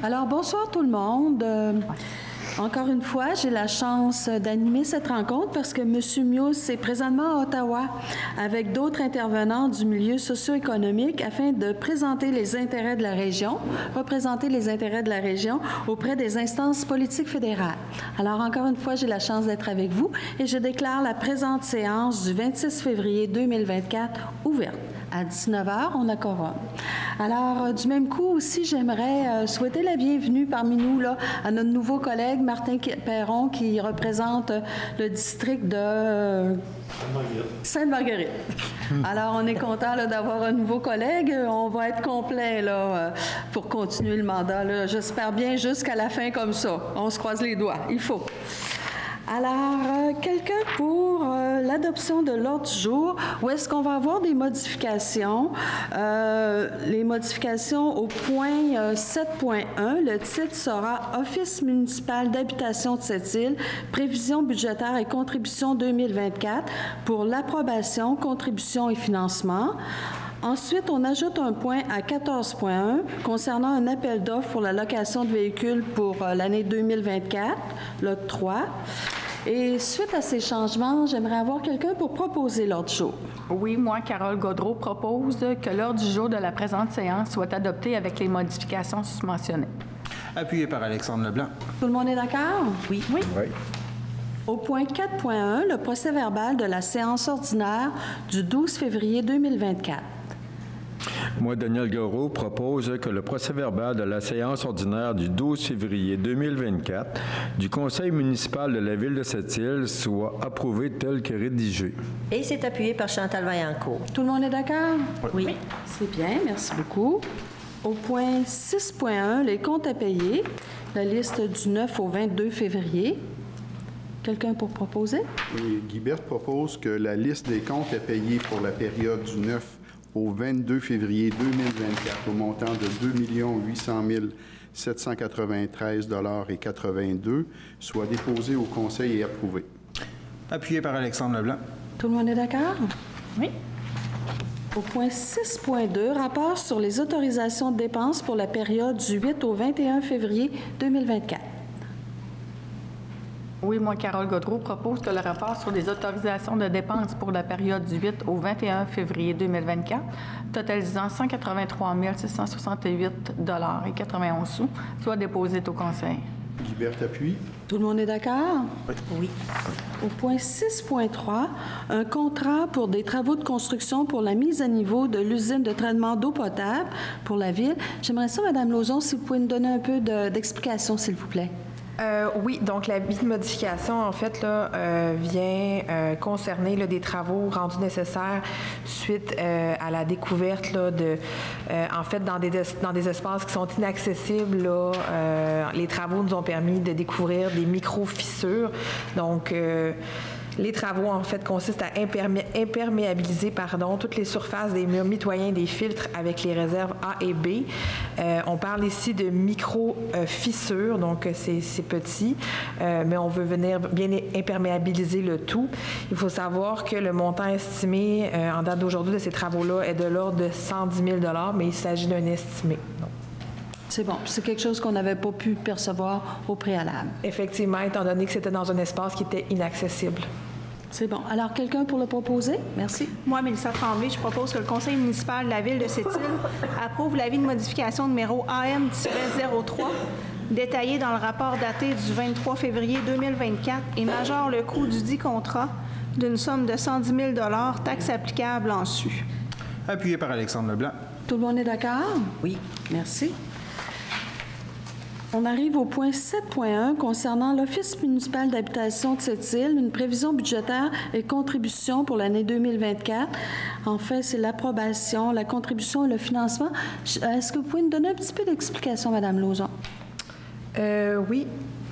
Alors, bonsoir tout le monde. Euh, encore une fois, j'ai la chance d'animer cette rencontre parce que M. Mius est présentement à Ottawa avec d'autres intervenants du milieu socio-économique afin de présenter les intérêts de la région, représenter les intérêts de la région auprès des instances politiques fédérales. Alors, encore une fois, j'ai la chance d'être avec vous et je déclare la présente séance du 26 février 2024 ouverte. À 19h, on a quorum. Alors, euh, du même coup aussi, j'aimerais euh, souhaiter la bienvenue parmi nous là, à notre nouveau collègue Martin Perron qui représente euh, le district de Sainte-Marguerite. Alors, on est content d'avoir un nouveau collègue. On va être complet là, pour continuer le mandat. J'espère bien jusqu'à la fin comme ça. On se croise les doigts. Il faut. Alors, euh, quelqu'un pour euh, l'adoption de l'ordre du jour, où est-ce qu'on va avoir des modifications? Euh, les modifications au point 7.1, le titre sera Office municipal d'habitation de cette île, prévision budgétaire et contribution 2024 pour l'approbation, contribution et financement. Ensuite, on ajoute un point à 14.1 concernant un appel d'offres pour la location de véhicules pour l'année 2024, l'octroi. Et suite à ces changements, j'aimerais avoir quelqu'un pour proposer l'ordre du jour. Oui, moi, Carole Gaudreau, propose que l'ordre du jour de la présente séance soit adopté avec les modifications susmentionnées. Appuyé par Alexandre Leblanc. Tout le monde est d'accord? Oui. Oui. oui. Au point 4.1, le procès verbal de la séance ordinaire du 12 février 2024. Moi, Daniel Goreau, propose que le procès-verbal de la séance ordinaire du 12 février 2024 du Conseil municipal de la Ville de Sept-Îles soit approuvé tel que rédigé. Et c'est appuyé par Chantal Vaillancourt. Tout le monde est d'accord? Oui. oui. C'est bien, merci beaucoup. Au point 6.1, les comptes à payer, la liste du 9 au 22 février. Quelqu'un pour proposer? Oui, Guibert propose que la liste des comptes à payer pour la période du 9 au 22 février 2024 au montant de 2 800 793 et 82 soit déposé au Conseil et approuvé. Appuyé par Alexandre Leblanc. Tout le monde est d'accord? Oui. Au point 6.2, rapport sur les autorisations de dépenses pour la période du 8 au 21 février 2024. Oui, moi, Carole Godreau, propose que le rapport sur les autorisations de dépenses pour la période du 8 au 21 février 2024, totalisant 183 668 et 91 sous, soit déposé au Conseil. Guibert appuie. Tout le monde est d'accord? Oui. Au point 6.3, un contrat pour des travaux de construction pour la mise à niveau de l'usine de traitement d'eau potable pour la ville. J'aimerais ça, Mme Lauzon, si vous pouvez nous donner un peu d'explication, s'il vous plaît. Euh, oui, donc la de modification, en fait, là, euh, vient euh, concerner des travaux rendus nécessaires suite à la découverte là, de, en fait, dans des, dans des espaces qui sont inaccessibles, les travaux nous ont permis de découvrir des micro-fissures. Donc, les travaux, en fait, consistent à imperméabiliser pardon, toutes les surfaces des murs mitoyens des filtres avec les réserves A et B. Euh, on parle ici de micro-fissures, donc euh, c'est petit, euh, mais on veut venir bien imperméabiliser le tout. Il faut savoir que le montant estimé en date d'aujourd'hui de ces travaux-là est de l'ordre de 110 000 mais il s'agit d'un estimé. C'est bon. C'est quelque chose qu'on n'avait pas pu percevoir au préalable. Effectivement, étant donné que c'était dans un espace qui était inaccessible. C'est bon. Alors, quelqu'un pour le proposer? Merci. Moi, Mélissa Tremblay, je propose que le Conseil municipal de la Ville de Sept-Îles approuve l'avis de modification numéro AM-03 détaillé dans le rapport daté du 23 février 2024 et majore le coût du dit contrat d'une somme de 110 000 taxes applicables en su. Appuyé par Alexandre Leblanc. Tout le monde est d'accord? Oui. Merci. On arrive au point 7.1 concernant l'Office municipal d'habitation de cette île, une prévision budgétaire et contribution pour l'année 2024. En fait, c'est l'approbation, la contribution et le financement. Est-ce que vous pouvez nous donner un petit peu d'explication, Madame Lauzon? Euh, oui.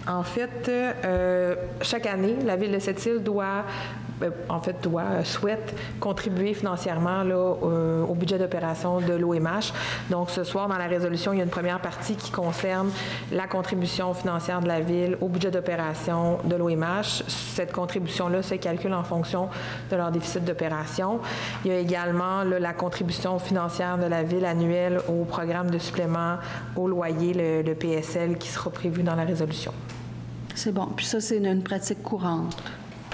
En fait, euh, chaque année, la Ville de Sept-Îles doit en fait, euh, souhaite contribuer financièrement euh, au budget d'opération de l'OMH. Donc, ce soir, dans la résolution, il y a une première partie qui concerne la contribution financière de la Ville au budget d'opération de l'OMH. Cette contribution-là se calcule en fonction de leur déficit d'opération. Il y a également la contribution financière de la Ville annuelle au programme de supplément au loyer, le, PSL, qui sera prévu dans la résolution. C'est bon. Puis ça, c'est une pratique courante.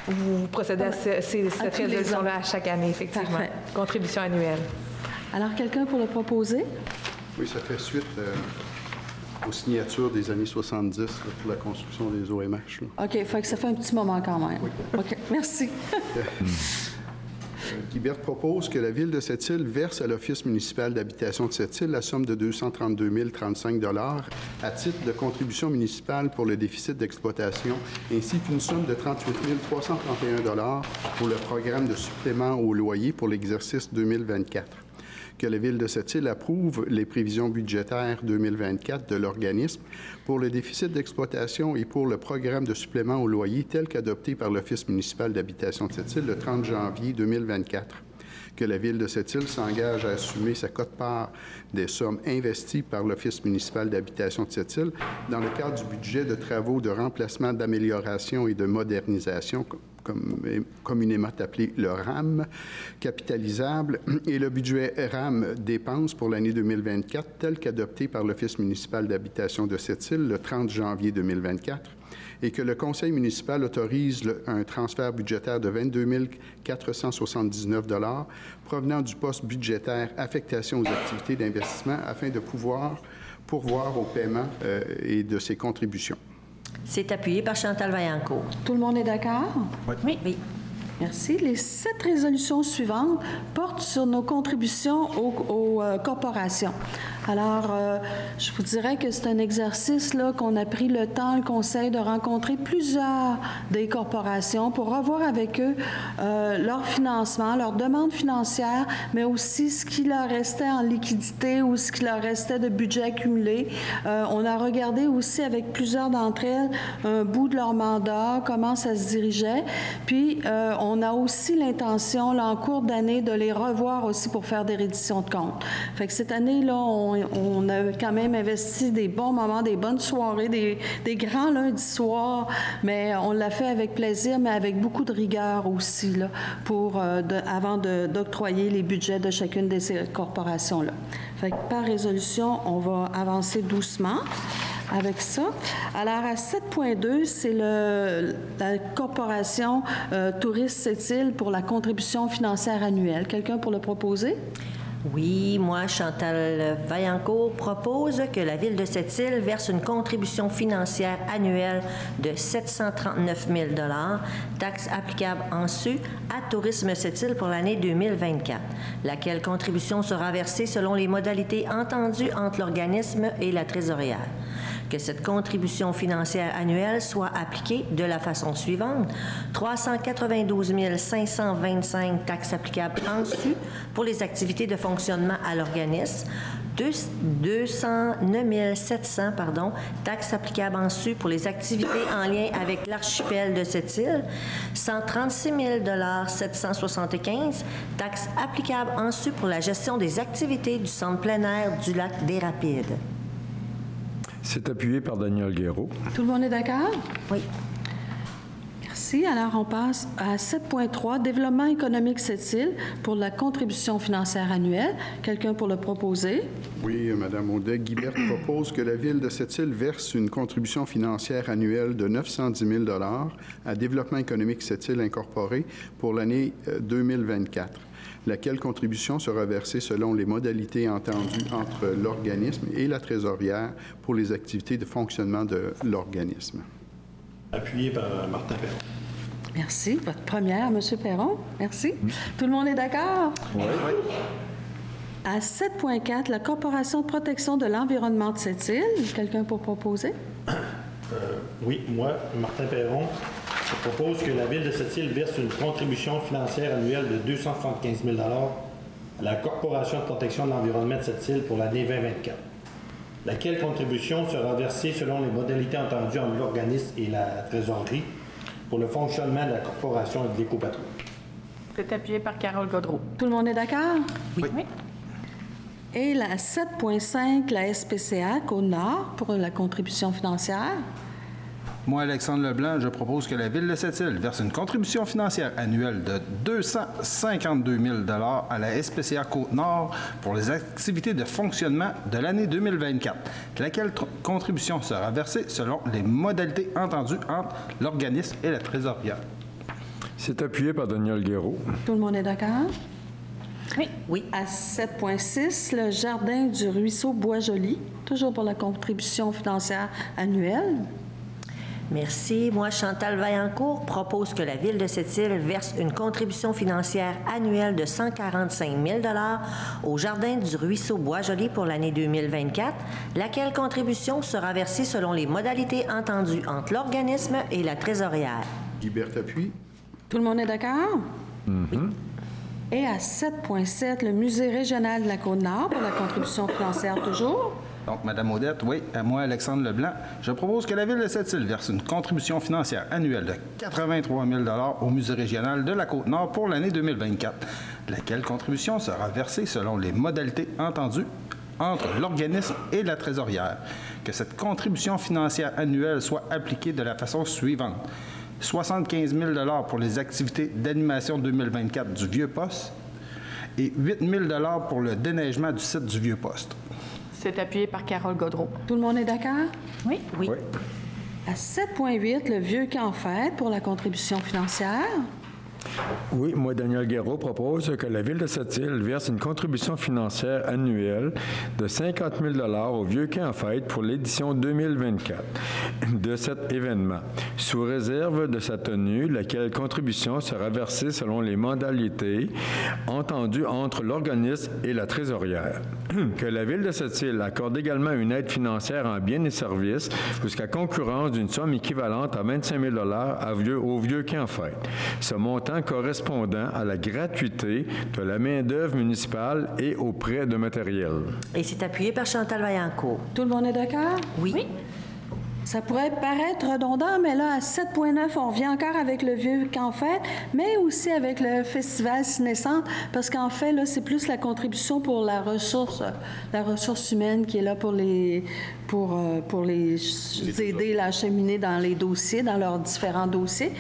Vous procédez à, ce- ces- cette résolution-là à chaque année, effectivement. Parfait. Contribution annuelle. Alors, quelqu'un pour le proposer? Oui, ça fait suite euh, aux signatures des années 70 là, pour la construction des OMH. là. OK, fait que ça fait un petit moment quand même. OK, merci. Guibert propose que la Ville de Sept-Îles verse à l'Office municipal d'habitation de Sept-Îles la somme de 232 035 à titre de contribution municipale pour le déficit d'exploitation, ainsi qu'une somme de 38 331 pour le programme de supplément au loyer pour l'exercice 2024 que la Ville de Sept-Îles approuve les prévisions budgétaires 2024 de l'organisme pour le déficit d'exploitation et pour le programme de supplément au loyer tel qu'adopté par l'Office municipal d'habitation de Sept-Îles le 30 janvier 2024 que la Ville de Sept-Îles s'engage à assumer sa cote-part des sommes investies par l'Office municipal d'habitation de Sept-Îles dans le cadre du budget de travaux de remplacement, d'amélioration et de modernisation, communément appelé le RAM, capitalisable, et le budget RAM dépenses pour l'année 2024 tel qu'adopté par l'Office municipal d'habitation de Sept-Îles le 30 janvier 2024 et que le conseil municipal autorise un transfert budgétaire de 22 479 provenant du poste budgétaire affectation aux activités d'investissement afin de pouvoir pourvoir au paiement euh, et de ses contributions. C'est appuyé par Chantal Vaillancourt. Tout le monde est d'accord? Oui. Oui. Merci. Les sept résolutions suivantes portent sur nos contributions aux, euh, corporations. Alors, euh, je vous dirais que c'est un exercice qu'on a pris le temps, le Conseil, de rencontrer plusieurs des corporations pour revoir avec eux euh, leur financement, leurs demandes financières, mais aussi ce qui leur restait en liquidité ou ce qui leur restait de budget accumulé. On a regardé aussi avec plusieurs d'entre elles un bout de leur mandat, comment ça se dirigeait. Puis, euh, on a aussi l'intention, là, en cours d'année, de les revoir aussi pour faire des redditions de comptes. Fait que cette année, là, on, a quand même investi des bons moments, des bonnes soirées, des, grands lundis soirs, mais on l'a fait avec plaisir, mais avec beaucoup de rigueur aussi, là, pour, euh, avant d'octroyer les budgets de chacune de ces corporations-là. Fait que par résolution, on va avancer doucement avec ça. Alors, à 7.2, c'est la corporation euh, Touriste Sept-Îles pour la contribution financière annuelle. Quelqu'un pour le proposer? Oui, moi, Chantal Vaillancourt propose que la Ville de Sept-Îles verse une contribution financière annuelle de 739 000 taxe applicable en su à Tourisme Sept-Îles pour l'année 2024, laquelle contribution sera versée selon les modalités entendues entre l'organisme et la trésorière que cette contribution financière annuelle soit appliquée de la façon suivante. 392 525 taxes applicables en su pour les activités de fonctionnement à l'organisme. Deux- 209 700 pardon, taxes applicables en su pour les activités en lien avec l'archipel de cette île. 136 000 775 taxes applicables en su pour la gestion des activités du centre plein air du lac des Rapides. C'est appuyé par Daniel Guéraud. Tout le monde est d'accord? Oui. Merci. Alors, on passe à 7.3, Développement économique Sept-Îles pour la contribution financière annuelle. Quelqu'un pour le proposer? Oui, euh, Madame Audet, Guibert propose que la Ville de Sept-Îles verse une contribution financière annuelle de 910 000 à Développement économique Sept-Îles Incorporé pour l'année euh, 2024, laquelle contribution sera versée selon les modalités entendues entre l'organisme et la trésorière pour les activités de fonctionnement de l'organisme? appuyé par Martin Perron. Merci. Votre première, M. Perron. Merci. Tout le monde est d'accord? Oui. À 7.4, la Corporation de protection de l'environnement de cette île. Quelqu'un pour proposer? Euh, oui, moi, Martin Perron, je propose que la Ville de Sept-Îles verse une contribution financière annuelle de 275 000 à la Corporation de protection de l'environnement de Sept-Île pour l'année 2024. laquelle contribution sera versée selon les modalités entendues entre l'organisme et la trésorerie pour le fonctionnement de la corporation et de l'éco-patrouille. C'est appuyé par Carole Godreau. Tout le monde est d'accord? Oui. Et la 7.5, la SPCA, Côte-Nord, pour la contribution financière? Moi, Alexandre Leblanc, je propose que la Ville de Sept-Îles verse une contribution financière annuelle de 252 000 à la SPCA Côte-Nord pour les activités de fonctionnement de l'année 2024, laquelle tr- contribution sera versée selon les modalités entendues entre l'organisme et la trésorière. C'est appuyé par Daniel Guéraud. Tout le monde est d'accord? Oui. Oui. À 7.6, le jardin du ruisseau Bois-Joli, toujours pour la contribution financière annuelle. Merci. Moi, Chantal Vaillancourt, propose que la Ville de Sept-Îles verse une contribution financière annuelle de 145 000 au Jardin du Ruisseau Bois-Joli pour l'année 2024, laquelle contribution sera versée selon les modalités entendues entre l'organisme et la trésorière. Guibert appuie. Tout le monde est d'accord? Et à 7.7, le Musée régional de la Côte-Nord pour la contribution financière toujours. Donc, Madame Odette, oui, à moi, Alexandre Leblanc, je propose que la Ville de Sept-Îles verse une contribution financière annuelle de 83 000 au Musée régional de la Côte-Nord pour l'année 2024, laquelle contribution sera versée selon les modalités entendues entre l'organisme et la trésorière? Que cette contribution financière annuelle soit appliquée de la façon suivante. 75 000 pour les activités d'animation 2024 du Vieux Poste et 8 000 pour le déneigement du site du Vieux Poste. C'est appuyé par Carole Godreau. Tout le monde est d'accord? Oui. Oui. Oui. À 7.8, le Vieux Camp Fête pour la contribution financière. Oui, moi, Daniel Guéraud, propose que la Ville de Sept-Îles verse une contribution financière annuelle de 50 000 au Vieux Camp en Fête pour l'édition 2024 de cet événement, sous réserve de sa tenue, laquelle contribution sera versée selon les modalités entendues entre l'organisme et la trésorière. Que la Ville de Sept-Îles accorde également une aide financière en biens et services jusqu'à concurrence d'une somme équivalente à 25 000 à vieux- au Vieux Camp en Fête. Ce montant correspondant à la gratuité de la main-d'œuvre municipale et au prêt de matériel. Et c'est appuyé par Chantal Vaillancourt. Tout le monde est d'accord? Oui. Ça pourrait paraître redondant, mais là, à 7.9, on revient encore avec le vieux camp fête, mais aussi avec le festival Cinécente, parce qu'en fait, là, c'est plus la contribution pour la ressource, la ressource humaine qui est là pour les, pour, euh, pour les aider à cheminer dans les dossiers, dans leurs différents dossiers.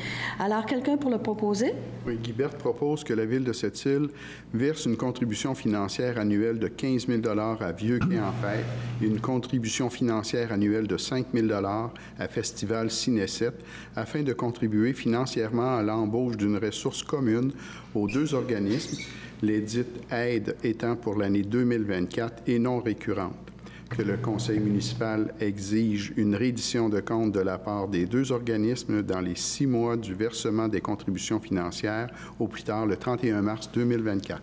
Alors, quelqu'un pour le proposer? Oui, Guibert propose que la Ville de Sept-Îles verse une contribution financière annuelle de 15 000 à Vieux Quai en Fête et une contribution financière annuelle de 5 000 à Festival Ciné-7 afin de contribuer financièrement à l'embauche d'une ressource commune aux deux organismes, les dites aides étant pour l'année 2024 et non récurrentes que le conseil municipal exige une reddition de compte de la part des deux organismes dans les six mois du versement des contributions financières, au plus tard le 31 mars 2024.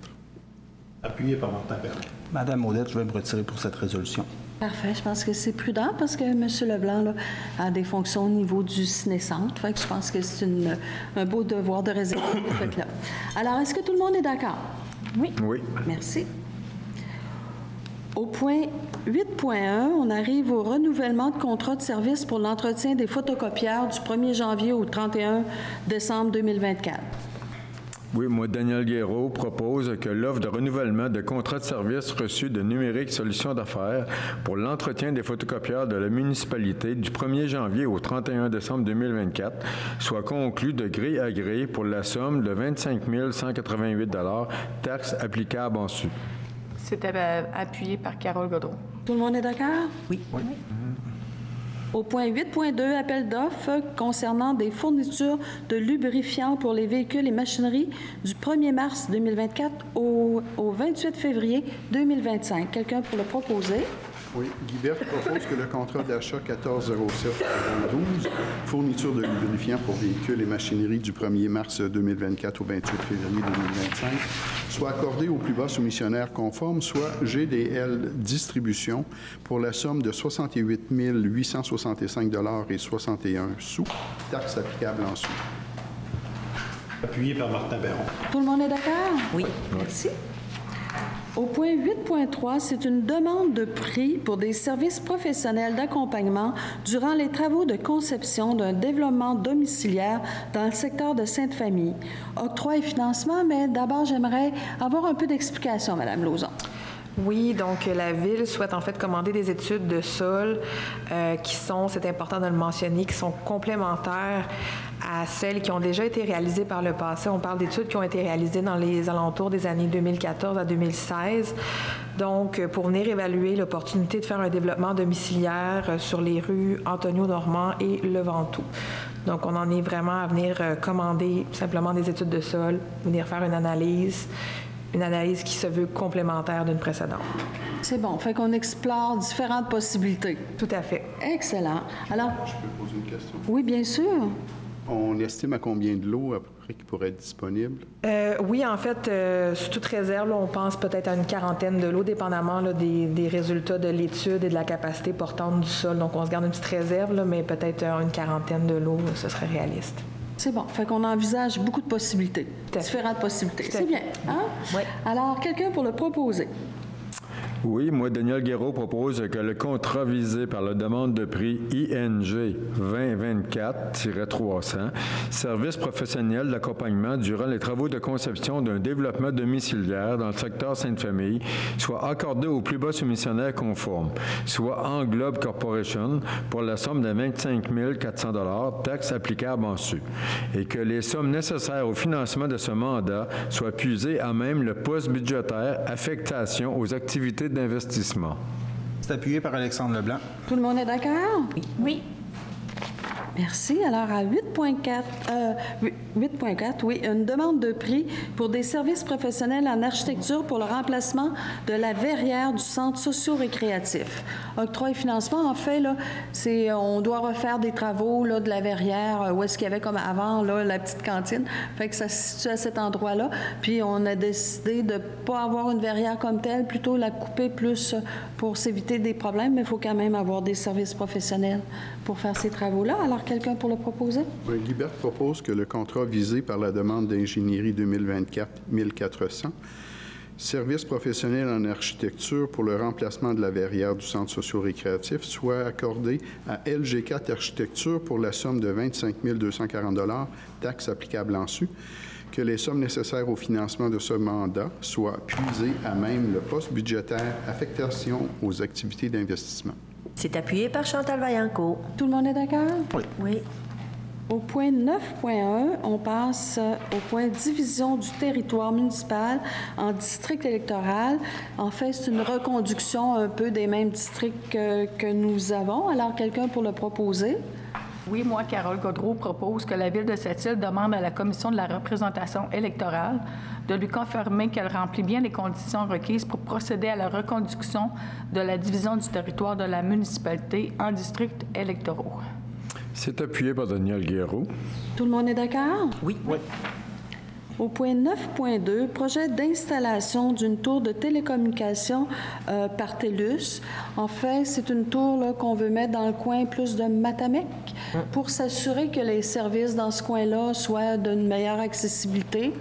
Appuyé par Martin Perrin. Madame Odette, je vais me retirer pour cette résolution. Parfait. Je pense que c'est prudent parce que M. Leblanc là, a des fonctions au niveau du ciné-centre. Fait que je pense que c'est une- un beau devoir de réserve. Alors, est-ce que tout le monde est d'accord? Oui. Oui. Merci. Au point 8.1, on arrive au renouvellement de contrat de service pour l'entretien des photocopieurs du 1er janvier au 31 décembre 2024. Oui, moi, Daniel Guéraud, propose que l'offre de renouvellement de contrat de service reçu de Numérique Solutions d'affaires pour l'entretien des photocopieurs de la municipalité du 1er janvier au 31 décembre 2024 soit conclue de gré à gré pour la somme de 25 188 taxes applicables en su. Euh, appuyé par Carole Godreau. Tout le monde est d'accord? Oui. Au point 8.2, appel d'offres concernant des fournitures de lubrifiants pour les véhicules et machineries du 1er mars 2024 au, au 28 février 2025. Quelqu'un pour le proposer? Oui, Guibert propose que le contrat d'achat 1407-12, fourniture de lubrifiants pour véhicules et machinerie du 1er mars 2024 au 28 février 2025, soit accordé au plus bas soumissionnaire conforme, soit GDL Distribution, pour la somme de 68 865 et 61 sous, taxes applicables en sous. Appuyé par Martin Perron. Tout le monde est d'accord? Oui. Merci. Au point 8.3, c'est une demande de prix pour des services professionnels d'accompagnement durant les travaux de conception d'un développement domiciliaire dans le secteur de Sainte-Famille. Octroi et financement, mais d'abord, j'aimerais avoir un peu d'explication, Madame Lauzon. Oui, donc la Ville souhaite en fait commander des études de sol euh, qui sont, c'est important de le mentionner, qui sont complémentaires à celles qui ont déjà été réalisées par le passé. On parle d'études qui ont été réalisées dans les alentours des années 2014 à 2016. Donc, pour venir évaluer l'opportunité de faire un développement domiciliaire euh, sur les rues Antonio-Normand et Le Ventoux. Donc, on en est vraiment à venir euh, commander simplement des études de sol, venir faire une analyse, une analyse qui se veut complémentaire d'une précédente. C'est bon. Fait qu'on explore différentes possibilités. Tout à fait. Excellent. Alors, Je peux poser une question? oui, bien sûr. On estime à combien de lots à peu près qui pourraient être disponibles? Euh, oui, en fait, euh, sous toute réserve, là, on pense peut-être à une quarantaine de lots, dépendamment là, des, des résultats de l'étude et de la capacité portante du sol. Donc, on se garde une petite réserve, là, mais peut-être euh, une quarantaine de lots, là, ce serait réaliste. C'est bon. Fait qu'on envisage beaucoup de possibilités. Différentes possibilités. C'est bien. Hein? Oui. Alors, quelqu'un pour le proposer. Oui, moi, Daniel Guéraud propose que le contrat visé par la demande de prix ING 2024-300, service professionnel d'accompagnement durant les travaux de conception d'un développement domiciliaire dans le secteur Sainte-Famille, soit accordé au plus bas soumissionnaire conforme, soit Englobe Corporation, pour la somme de 25 400 taxes applicables en su, et que les sommes nécessaires au financement de ce mandat soient puisées à même le poste budgétaire affectation aux activités d'investissement. C'est appuyé par Alexandre Leblanc. Tout le monde est d'accord? Oui. Merci. Alors, à 8.4, euh, 8.4, oui, une demande de prix pour des services professionnels en architecture pour le remplacement de la verrière du centre socio-récréatif. Octroi et financement, en fait, là, c'est, on doit refaire des travaux là, de la verrière euh, où est-ce qu'il y avait comme avant là, la petite cantine. Fait que ça se situe à cet endroit-là. Puis, on a décidé de ne pas avoir une verrière comme telle, plutôt la couper plus euh, pour s'éviter des problèmes, mais il faut quand même avoir des services professionnels pour faire ces travaux-là. Quelqu'un pour le proposer? Oui, Guibert propose que le contrat visé par la demande d'ingénierie 2024-1400, service professionnel en architecture pour le remplacement de la verrière du centre socio-récréatif, soit accordé à LG4 Architecture pour la somme de 25 240 taxes applicables en su, que les sommes nécessaires au financement de ce mandat soient puisées à même le poste budgétaire affectation aux activités d'investissement. C'est appuyé par Chantal Vaillancourt. Tout le monde est d'accord? Oui. Oui. Au point 9.1, on passe au point division du territoire municipal en district électoral. En fait, c'est une reconduction un peu des mêmes districts que, que nous avons. Alors, quelqu'un pour le proposer? Oui, moi, Carole Godreau, propose que la Ville de Sept-Îles demande à la Commission de la représentation électorale de lui confirmer qu'elle remplit bien les conditions requises pour procéder à la reconduction de la division du territoire de la municipalité en districts électoraux. C'est appuyé par Daniel Guéraud. Tout le monde est d'accord? Oui. Au point 9.2, projet d'installation d'une tour de télécommunication euh, par TELUS. En fait, c'est une tour qu'on veut mettre dans le coin plus de Matamec pour s'assurer que les services dans ce coin-là soient d'une meilleure accessibilité.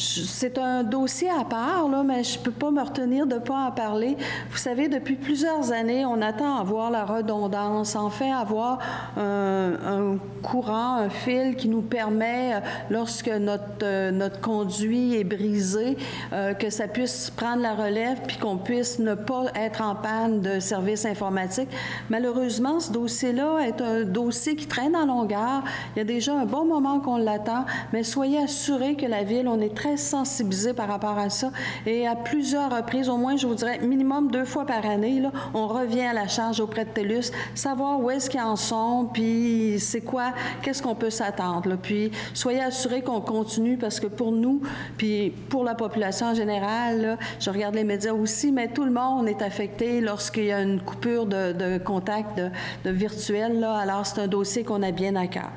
C'est un dossier à part, là, mais je ne peux pas me retenir de ne pas en parler. Vous savez, depuis plusieurs années, on attend à voir la redondance, enfin avoir un, un courant, un fil qui nous permet, euh, lorsque notre, euh, notre conduit est brisé, euh, que ça puisse prendre la relève puis qu'on puisse ne pas être en panne de services informatiques. Malheureusement, ce dossier-là est un dossier qui traîne en longueur. Il y a déjà un bon moment qu'on l'attend, mais soyez assurés que la Ville, on est très sensibilisé par rapport à ça. Et à plusieurs reprises, au moins, je vous dirais, minimum deux fois par année, là, on revient à la charge auprès de TELUS, savoir où est-ce qu'ils en sont, puis c'est quoi, qu'est-ce qu'on peut s'attendre. Puis soyez assurés qu'on continue parce que pour nous, puis pour la population en général, je regarde les médias aussi, mais tout le monde est affecté lorsqu'il y a une coupure de, contact de virtuel. Là, alors, c'est un dossier qu'on a bien à cœur.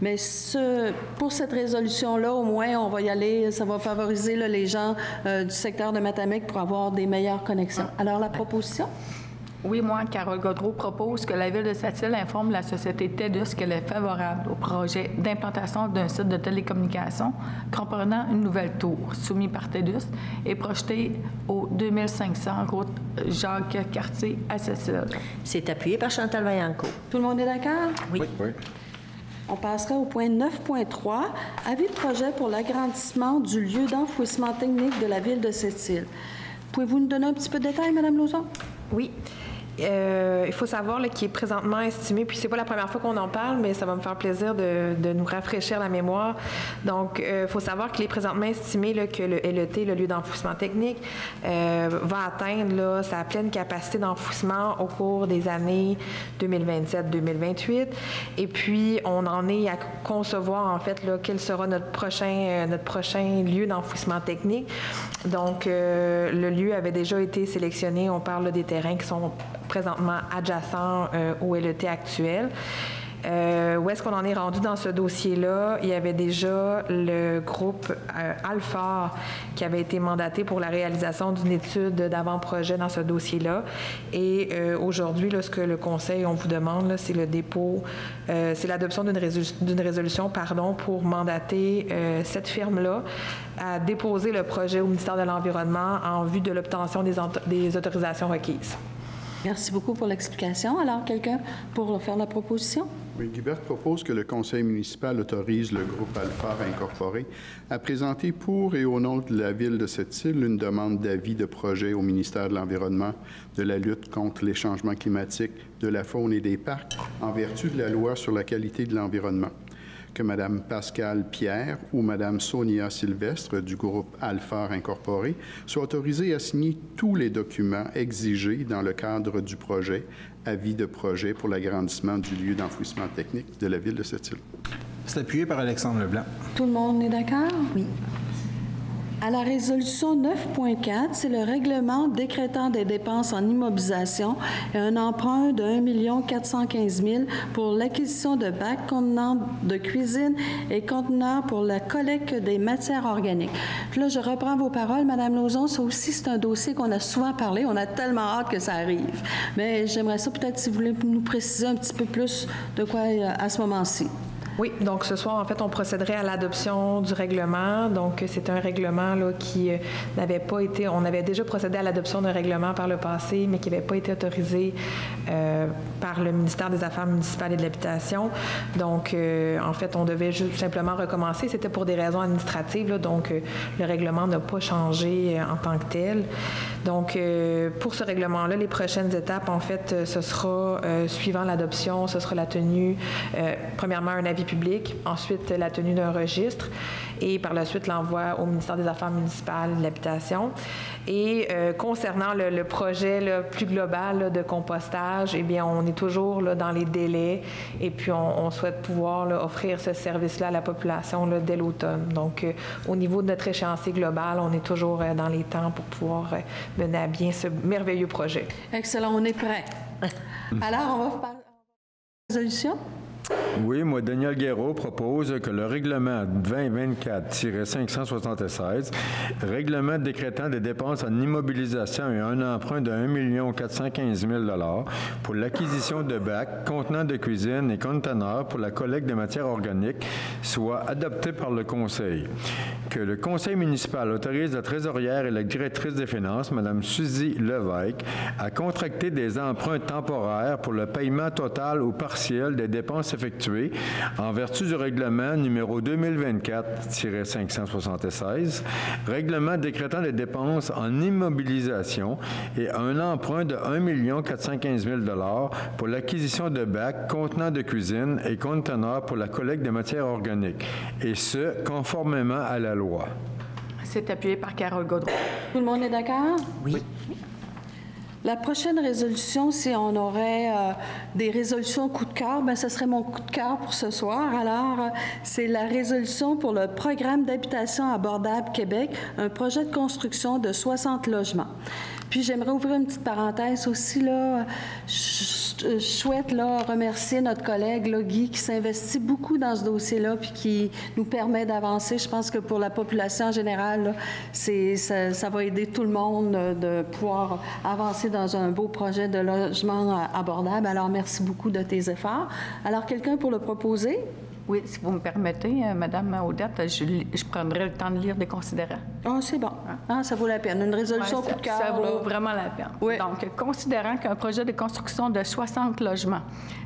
Mais ce, pour cette résolution-là, au moins, on va y aller. Ça va favoriser là, les gens euh, du secteur de Matamec pour avoir des meilleures connexions. Alors, la proposition? Oui, moi, Carole Godreau propose que la Ville de Sept-Îles informe la société TEDUS qu'elle est favorable au projet d'implantation d'un site de télécommunication comprenant une nouvelle tour soumis par TEDUS et projeté au 2500 route Jacques-Cartier à Sept-Îles. C'est appuyé par Chantal Vaillancourt. Tout le monde est d'accord? Oui. Oui. On passera au point 9.3, avis de projet pour l'agrandissement du lieu d'enfouissement technique de la ville de Sept-Îles. Pouvez-vous nous donner un petit peu de détails, Madame Lauzon? Oui. Euh, il faut savoir qu'il est présentement estimé, puis c'est pas la première fois qu'on en parle, mais ça va me faire plaisir de, de nous rafraîchir la mémoire. Donc, il faut savoir qu'il est présentement estimé que le LET, le lieu d'enfouissement technique, euh, va atteindre là, sa pleine capacité d'enfouissement au cours des années 2027-2028. Et puis, on en est à concevoir en fait là, quel sera notre prochain, euh, notre prochain lieu d'enfouissement technique. Donc, euh, le lieu avait déjà été sélectionné. On parle des terrains qui sont présentement adjacents euh, au LET actuel. Euh, où est-ce qu'on en est rendu dans ce dossier-là? Il y avait déjà le groupe euh, Alpha qui avait été mandaté pour la réalisation d'une étude d'avant-projet dans ce dossier-là. Et euh, aujourd'hui, ce que le Conseil, on vous demande, c'est le dépôt, euh, c'est l'adoption d'une résolu- d'une résolution pardon, pour mandater euh, cette firme-là à déposer le projet au ministère de l'Environnement en vue de l'obtention des, ent- des autorisations requises. Merci beaucoup pour l'explication. Alors, quelqu'un pour faire la proposition? Oui, Gilbert propose que le conseil municipal autorise le groupe Alphar Incorporé à présenter pour et au nom de la ville de Sept-Îles une demande d'avis de projet au ministère de l'Environnement, de la lutte contre les changements climatiques, de la faune et des parcs en vertu de la loi sur la qualité de l'environnement. Que Mme Pascale Pierre ou Mme Sonia Sylvestre du groupe Alphar Incorporé soient autorisées à signer tous les documents exigés dans le cadre du projet avis de projet pour l'agrandissement du lieu d'enfouissement technique de la ville de Sept-Îles. C'est appuyé par Alexandre Leblanc. Tout le monde est d'accord? Oui. À la résolution 9.4, c'est le règlement décrétant des dépenses en immobilisation et un emprunt de 1 415 000 pour l'acquisition de bacs contenants de cuisine et conteneurs pour la collecte des matières organiques. Puis là, je reprends vos paroles, Madame Lauzon. Ça aussi, c'est un dossier qu'on a souvent parlé. On a tellement hâte que ça arrive. Mais j'aimerais ça peut-être si vous voulez nous préciser un petit peu plus de quoi euh, à ce moment-ci. Oui, donc ce soir, en fait, on procéderait à l'adoption du règlement. Donc, c'est un règlement qui euh, n'avait pas été. On avait déjà procédé à l'adoption d'un règlement par le passé, mais qui n'avait pas été autorisé euh, par le ministère des Affaires municipales et de l'Habitation. Donc, euh, en fait, on devait juste simplement recommencer. C'était pour des raisons administratives, donc le règlement n'a pas changé en tant que tel. Donc, pour ce règlement-là, les prochaines étapes, en fait, ce sera, suivant l'adoption, ce sera la tenue, premièrement, un avis public, ensuite la tenue d'un registre et par la suite l'envoi au ministère des Affaires municipales et de l'Habitation. Et euh, concernant le, le projet là, plus global là, de compostage, eh bien, on est toujours là, dans les délais et puis on, on souhaite pouvoir là, offrir ce service-là à la population là, dès l'automne. Donc, euh, au niveau de notre échéancier global, on est toujours euh, dans les temps pour pouvoir euh, mener à bien ce merveilleux projet. Excellent, on est prêt. Alors, on va vous parler de la résolution. Oui, moi, Daniel Guéraud propose que le règlement 2024-576, règlement décrétant des dépenses en immobilisation et un emprunt de 1 415 000 pour l'acquisition de bacs, contenants de cuisine et conteneurs pour la collecte des matières organiques, soit adopté par le Conseil. Que le Conseil municipal autorise la trésorière et la directrice des finances, Mme Suzy Levesque, à contracter des emprunts temporaires pour le paiement total ou partiel des dépenses effectuées en vertu du règlement numéro 2024-576, règlement décrétant les dépenses en immobilisation et un emprunt de 1 415 000 pour l'acquisition de bacs, contenants de cuisine et conteneurs pour la collecte des matières organiques, et ce, conformément à la loi. C'est appuyé par Carole Godreau. Tout le monde est d'accord? Oui. La prochaine résolution, si on aurait euh, des résolutions coup de cœur, ben ce serait mon coup de cœur pour ce soir. Alors, euh, c'est la résolution pour le programme d'habitation abordable Québec, un projet de construction de 60 logements. Puis j'aimerais ouvrir une petite parenthèse aussi. Là. Je, souhaite là, remercier notre collègue là, Guy qui s'investit beaucoup dans ce dossier-là puis qui nous permet d'avancer. Je pense que pour la population en général, c'est, ça, ça va aider tout le monde euh, de pouvoir avancer dans un beau projet de logement euh, abordable. Alors, merci beaucoup de tes efforts. Alors, quelqu'un pour le proposer? Oui, si vous me permettez, euh, Madame Odette, je, prendrai le temps de lire des considérants. Ah, c'est bon. Ah, ça vaut la peine. Une résolution Ouais, coup ça, de cœur. ça vaut là. vraiment la peine. Oui. Donc, considérant qu'un projet de construction de 60 logements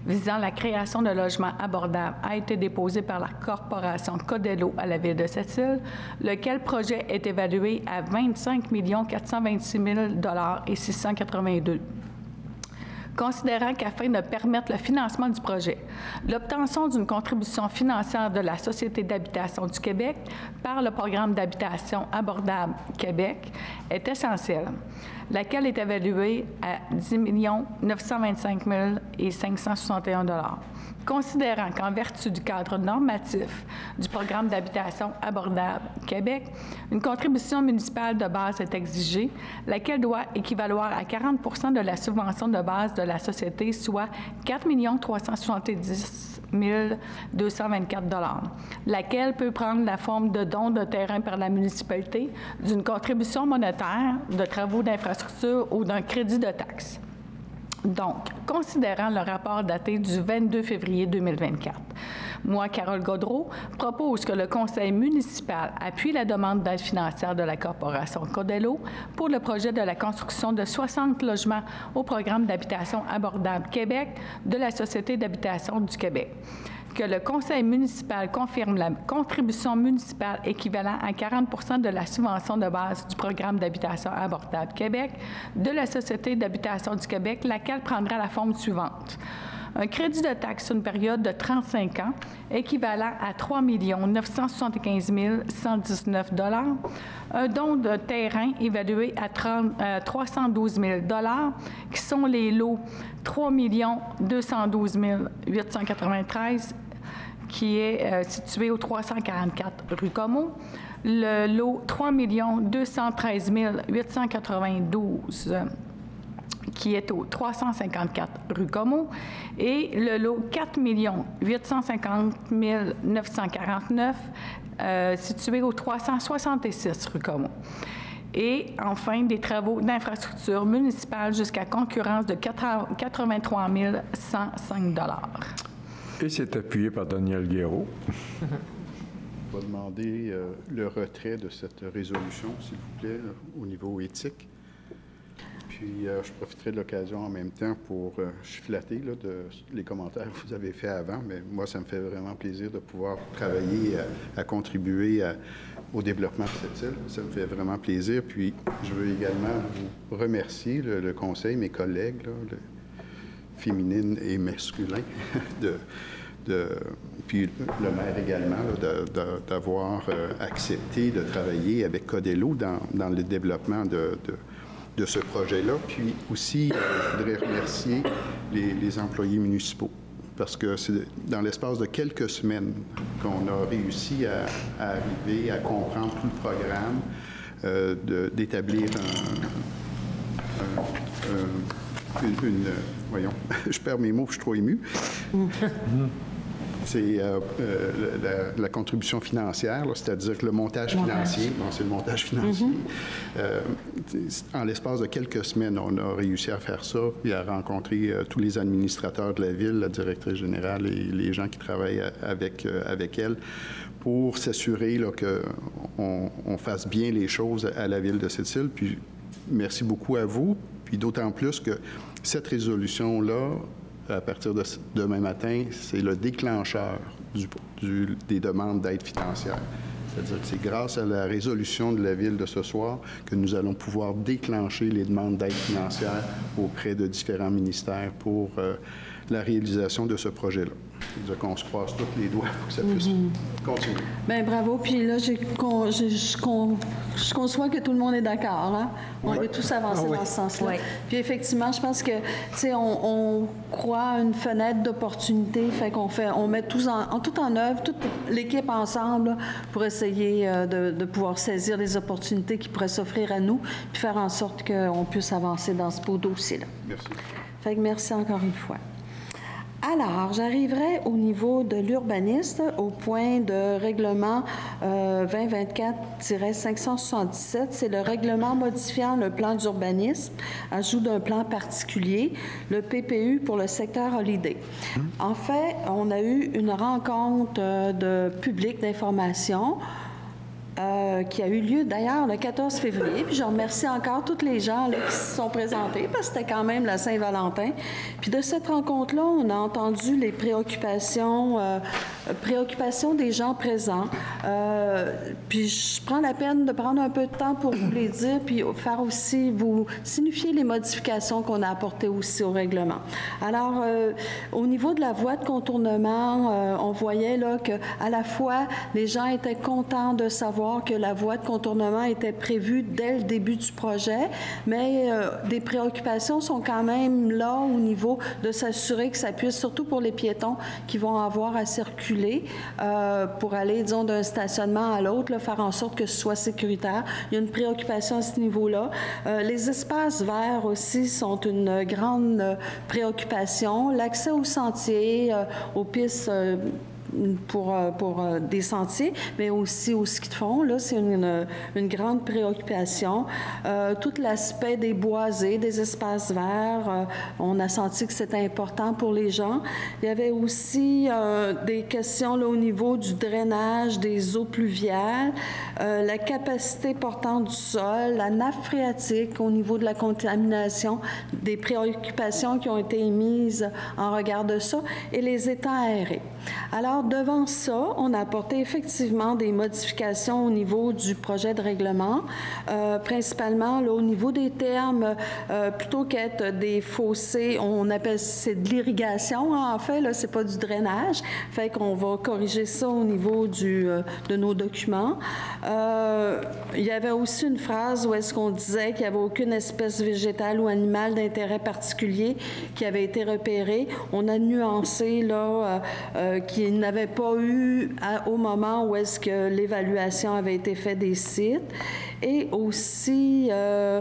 visant la création de logements abordables a été déposé par la corporation Codello à la ville de Sept-Îles, lequel projet est évalué à 25 426 000 et 682 considérant qu'afin de permettre le financement du projet, l'obtention d'une contribution financière de la Société d'habitation du Québec par le programme d'habitation abordable Québec est essentielle, laquelle est évaluée à 10 925 561 Considérant qu'en vertu du cadre normatif du programme d'habitation abordable Québec, une contribution municipale de base est exigée, laquelle doit équivaloir à 40% de la subvention de base de la société, soit 4 370 224 laquelle peut prendre la forme de dons de terrain par la municipalité, d'une contribution monétaire, de travaux d'infrastructure ou d'un crédit de taxe. Donc, considérant le rapport daté du 22 février 2024, moi, Carole Godreau, propose que le conseil municipal appuie la demande d'aide financière de la corporation Codello pour le projet de la construction de 60 logements au programme d'habitation abordable Québec de la Société d'habitation du Québec que le conseil municipal confirme la contribution municipale équivalent à 40 de la subvention de base du programme d'habitation abordable Québec de la Société d'habitation du Québec, laquelle prendra la forme suivante. Un crédit de taxe sur une période de 35 ans équivalent à 3 975 119 un don de terrain évalué à 30 euh, 312 000 qui sont les lots 3 212 893 qui est euh, situé au 344 rue Comeau. Le lot 3 213 892 qui est au 354 rue Comeau, et le lot 4 850 949 euh, situé au 366 rue Comeau. Et enfin, des travaux d'infrastructure municipale jusqu'à concurrence de 83 105 Et c'est appuyé par Daniel Guéraud. On va demander euh, le retrait de cette résolution, s'il vous plaît, au niveau éthique. Euh, je profiterai de l'occasion en même temps pour, euh, je suis flatté de les commentaires que vous avez faits avant, mais moi, ça me fait vraiment plaisir de pouvoir travailler à, à contribuer au développement de cette île. Ça me fait vraiment plaisir. Puis, je veux également vous remercier, le, conseil, mes collègues, là, le- féminine et masculin, de, puis le maire également, d'avoir euh, accepté de travailler avec Codello dans, le développement de- de ce projet-là. Puis aussi, euh, je voudrais remercier les, les employés municipaux parce que c'est dans l'espace de quelques semaines qu'on a réussi à, à arriver à comprendre tout le programme, euh, d'établir un, un- une, une- voyons, je perds mes mots, je suis trop ému. C'est euh, euh, la, la contribution financière, c'est-à-dire que le montage financier, bon, c'est le montage financier. Euh, c'est- en l'espace de quelques semaines, on a réussi à faire ça, puis à rencontrer euh, tous les administrateurs de la ville, la directrice générale et les gens qui travaillent avec, euh, avec elle pour s'assurer qu'on on fasse bien les choses à la ville de cette île. Puis merci beaucoup à vous, puis d'autant plus que cette résolution-là, à partir de demain matin, c'est le déclencheur des demandes d'aide financière. C'est-à-dire que c'est grâce à la résolution de la Ville de ce soir que nous allons pouvoir déclencher les demandes d'aide financière auprès de différents ministères pour euh, la réalisation de ce projet-là. Dire qu'on se croise tous les doigts pour que ça puisse continuer. Bien, bravo. Puis là, j'ai con- je, je con- je conçois que tout le monde est d'accord. Hein? On veut tous avancer Ah oui. dans ce sens-là. Puis effectivement, je pense que, tu sais, on, on croit à une fenêtre d'opportunité. Fait qu'on fait, on met tout en, en- tout en œuvre, toute l'équipe ensemble là, pour essayer euh, de, de pouvoir saisir les opportunités qui pourraient s'offrir à nous, puis faire en sorte qu'on puisse avancer dans ce beau dossier-là. Merci. Fait que merci encore une fois. Alors, j'arriverai au niveau de l'urbaniste, au point de règlement euh, 2024-577. C'est le règlement modifiant le plan d'urbanisme, ajout d'un plan particulier, le PPU pour le secteur Holiday. En fait, on a eu une rencontre euh, de public d'information euh, qui a eu lieu d'ailleurs le 14 février. Puis je remercie encore tous les gens qui se sont présentés parce que c'était quand même la Saint-Valentin. Puis de cette rencontre-là, on a entendu les préoccupations, euh, des gens présents. Euh, puis je prends la peine de prendre un peu de temps pour vous les dire, puis faire aussi, vous signifier les modifications qu'on a apportées aussi au règlement. Alors, au niveau de la voie de contournement, on voyait là que à la fois les gens étaient contents de savoir que la voie de contournement était prévue dès le début du projet, mais euh, des préoccupations sont quand même là au niveau de s'assurer que ça puisse, surtout pour les piétons qui vont avoir à circuler euh, pour aller, disons, d'un stationnement à l'autre, faire en sorte que ce soit sécuritaire. Il y a une préoccupation à ce niveau-là. Euh, les espaces verts aussi sont une grande préoccupation. L'accès aux sentiers, aux pistes pour, euh, pour euh, des sentiers, mais aussi au ski de fond. Là, c'est une, une grande préoccupation. Euh, tout l'aspect des boisés, des espaces verts, euh, on a senti que c'était important pour les gens. Il y avait aussi euh, des questions là, au niveau du drainage des eaux pluviales, euh, la capacité portante du sol, la nappe phréatique au niveau de la contamination, des préoccupations qui ont été émises en regard de ça, et les étangs aérés. Alors, devant ça, on a apporté effectivement des modifications au niveau du projet de règlement, euh, principalement là, au niveau des termes, euh, plutôt qu'être des fossés, on appelle c'est de l'irrigation hein, en fait, là, c'est pas du drainage. Fait qu'on va corriger ça au niveau du, de nos documents. Euh, il y avait aussi une phrase où est-ce qu'on disait qu'il n'y avait aucune espèce végétale ou animale d'intérêt particulier qui avait été repérée. On a nuancé là euh, euh, qu'il n'avait pas eu au moment où est-ce que l'évaluation avait été faite des sites. Et aussi, euh,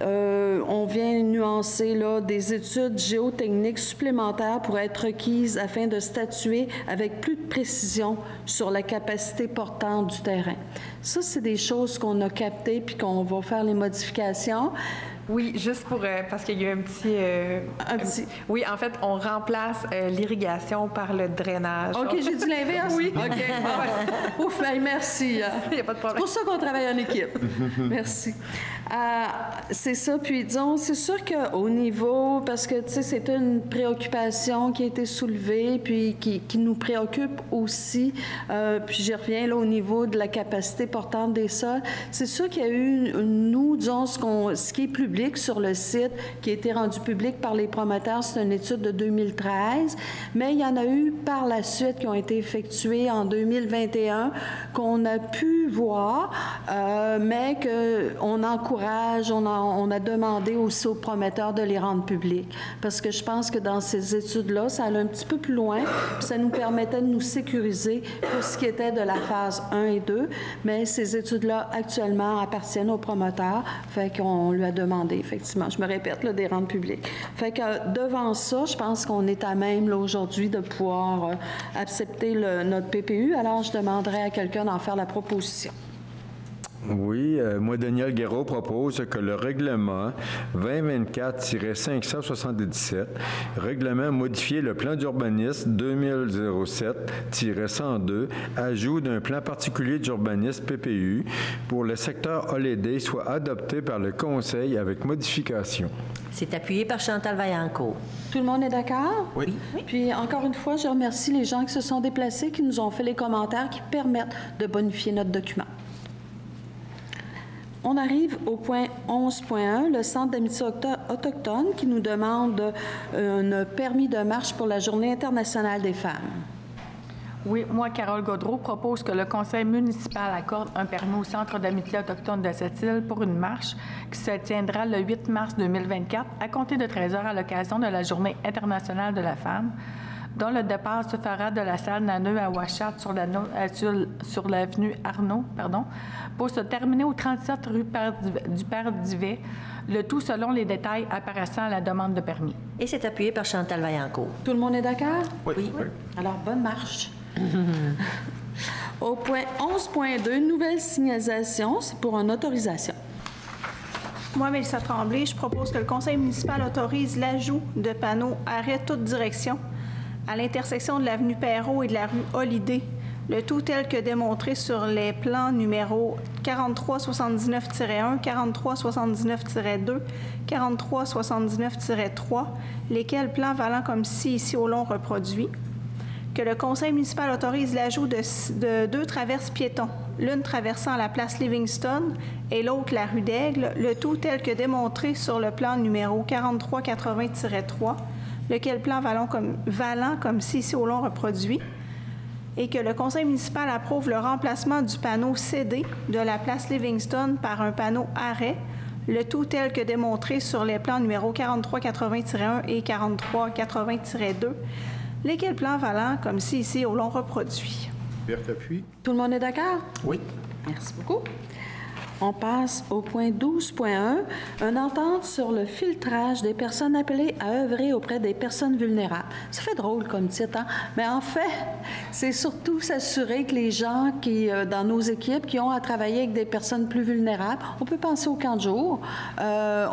euh, on vient nuancer là, des études géotechniques supplémentaires pour être requises afin de statuer avec plus de précision sur la capacité portante du terrain. Ça, c'est des choses qu'on a captées puis qu'on va faire les modifications. Oui, juste pour euh, parce qu'il y a un petit, euh, Un petit- Oui, en fait, on remplace euh, l'irrigation par le drainage. OK, j'ai dit l'inverse? Oui. OK. Ah ouais. Ouf, hey, merci. hein. Il n'y a pas de C'est problème. pour ça qu'on travaille en équipe. Merci. Euh, c'est ça. Puis, disons, c'est sûr qu'au niveau, parce que, tu sais, c'est une préoccupation qui a été soulevée, puis qui, qui nous préoccupe aussi. Euh, puis, j'y reviens là au niveau de la capacité portante des sols. C'est sûr qu'il y a eu, nous, disons, ce, qu'on, ce qui est sur le site, qui a été rendu public par les promoteurs, c'est une étude de 2013, mais il y en a eu par la suite qui ont été effectuées en 2021 qu'on a pu voir, euh, mais qu'on encourage, on a, on a demandé aussi aux promoteurs de les rendre publics. Parce que je pense que dans ces études-là, ça allait un petit peu plus loin, puis ça nous permettait de nous sécuriser pour ce qui était de la phase 1 et 2. Mais ces études-là, actuellement, appartiennent aux promoteurs. Fait qu'on lui a demandé, effectivement, je me répète, là, des rendre publics. Fait que euh, devant ça, je pense qu'on est à même, aujourd'hui, de pouvoir euh, accepter notre PPU. Alors, je demanderai à quelqu'un d'en faire la proposition. Oui, euh, moi, Daniel Guéraud propose que le règlement 2024-577, règlement modifier le plan d'urbanisme 2007-102, ajout d'un plan particulier d'urbanisme PPU pour le secteur Holiday soit adopté par le Conseil avec modification. C'est appuyé par Chantal Vaillancourt. Tout le monde est d'accord? Oui. Puis encore une fois, je remercie les gens qui se sont déplacés, qui nous ont fait les commentaires qui permettent de bonifier notre document. On arrive au point 11.1, le Centre d'amitié auto- autochtone qui nous demande euh, un permis de marche pour la Journée internationale des femmes. Oui, moi, Carole Godreau, propose que le conseil municipal accorde un permis au Centre d'amitié autochtone de cette île pour une marche qui se tiendra le 8 mars 2024 à compter de 13 heures à l'occasion de la Journée internationale de la femme, dont le départ se fera de la salle Naneux à Ouachat sur euh, sur, sur l'avenue Arnaud, pardon, pour se terminer au 37 rue du Père Divet, le tout selon les détails apparaissant à la demande de permis. Et c'est appuyé par Chantal Vaillancourt. Tout le monde est d'accord? Oui. Alors, bonne marche. Au point 11.2, nouvelle signalisation, c'est pour une autorisation. Moi, Mélissa Tremblay, je propose que le conseil municipal autorise l'ajout de panneaux arrêt toute direction à l'intersection de l'avenue Perrault et de la rue Holiday, le tout tel que démontré sur les plans numéros 4379-1, 4379-2, 4379-3, lesquels plans valant comme ci ici au long reproduit que le conseil municipal autorise l'ajout de, de deux traverses piétons, l'une traversant la place Livingston et l'autre la rue d'Aigle, le tout tel que démontré sur le plan numéro 4380-3, lequel plan valant comme, valant comme si ici au long reproduit, et que le conseil municipal approuve le remplacement du panneau CD de la place Livingston par un panneau arrêt, le tout tel que démontré sur les plans numéro 4380-1 et 4380-2, lesquels plans valant comme si ici au long reproduit? Berthe appuie. Tout le monde est d'accord? Oui. Merci beaucoup. On passe au point 12.1, une entente sur le filtrage des personnes appelées à œuvrer auprès des personnes vulnérables. Ça fait drôle comme titre, hein? mais en fait, c'est surtout s'assurer que les gens qui, euh, dans nos équipes, qui ont à travailler avec des personnes plus vulnérables, on peut penser au camp de jour, euh,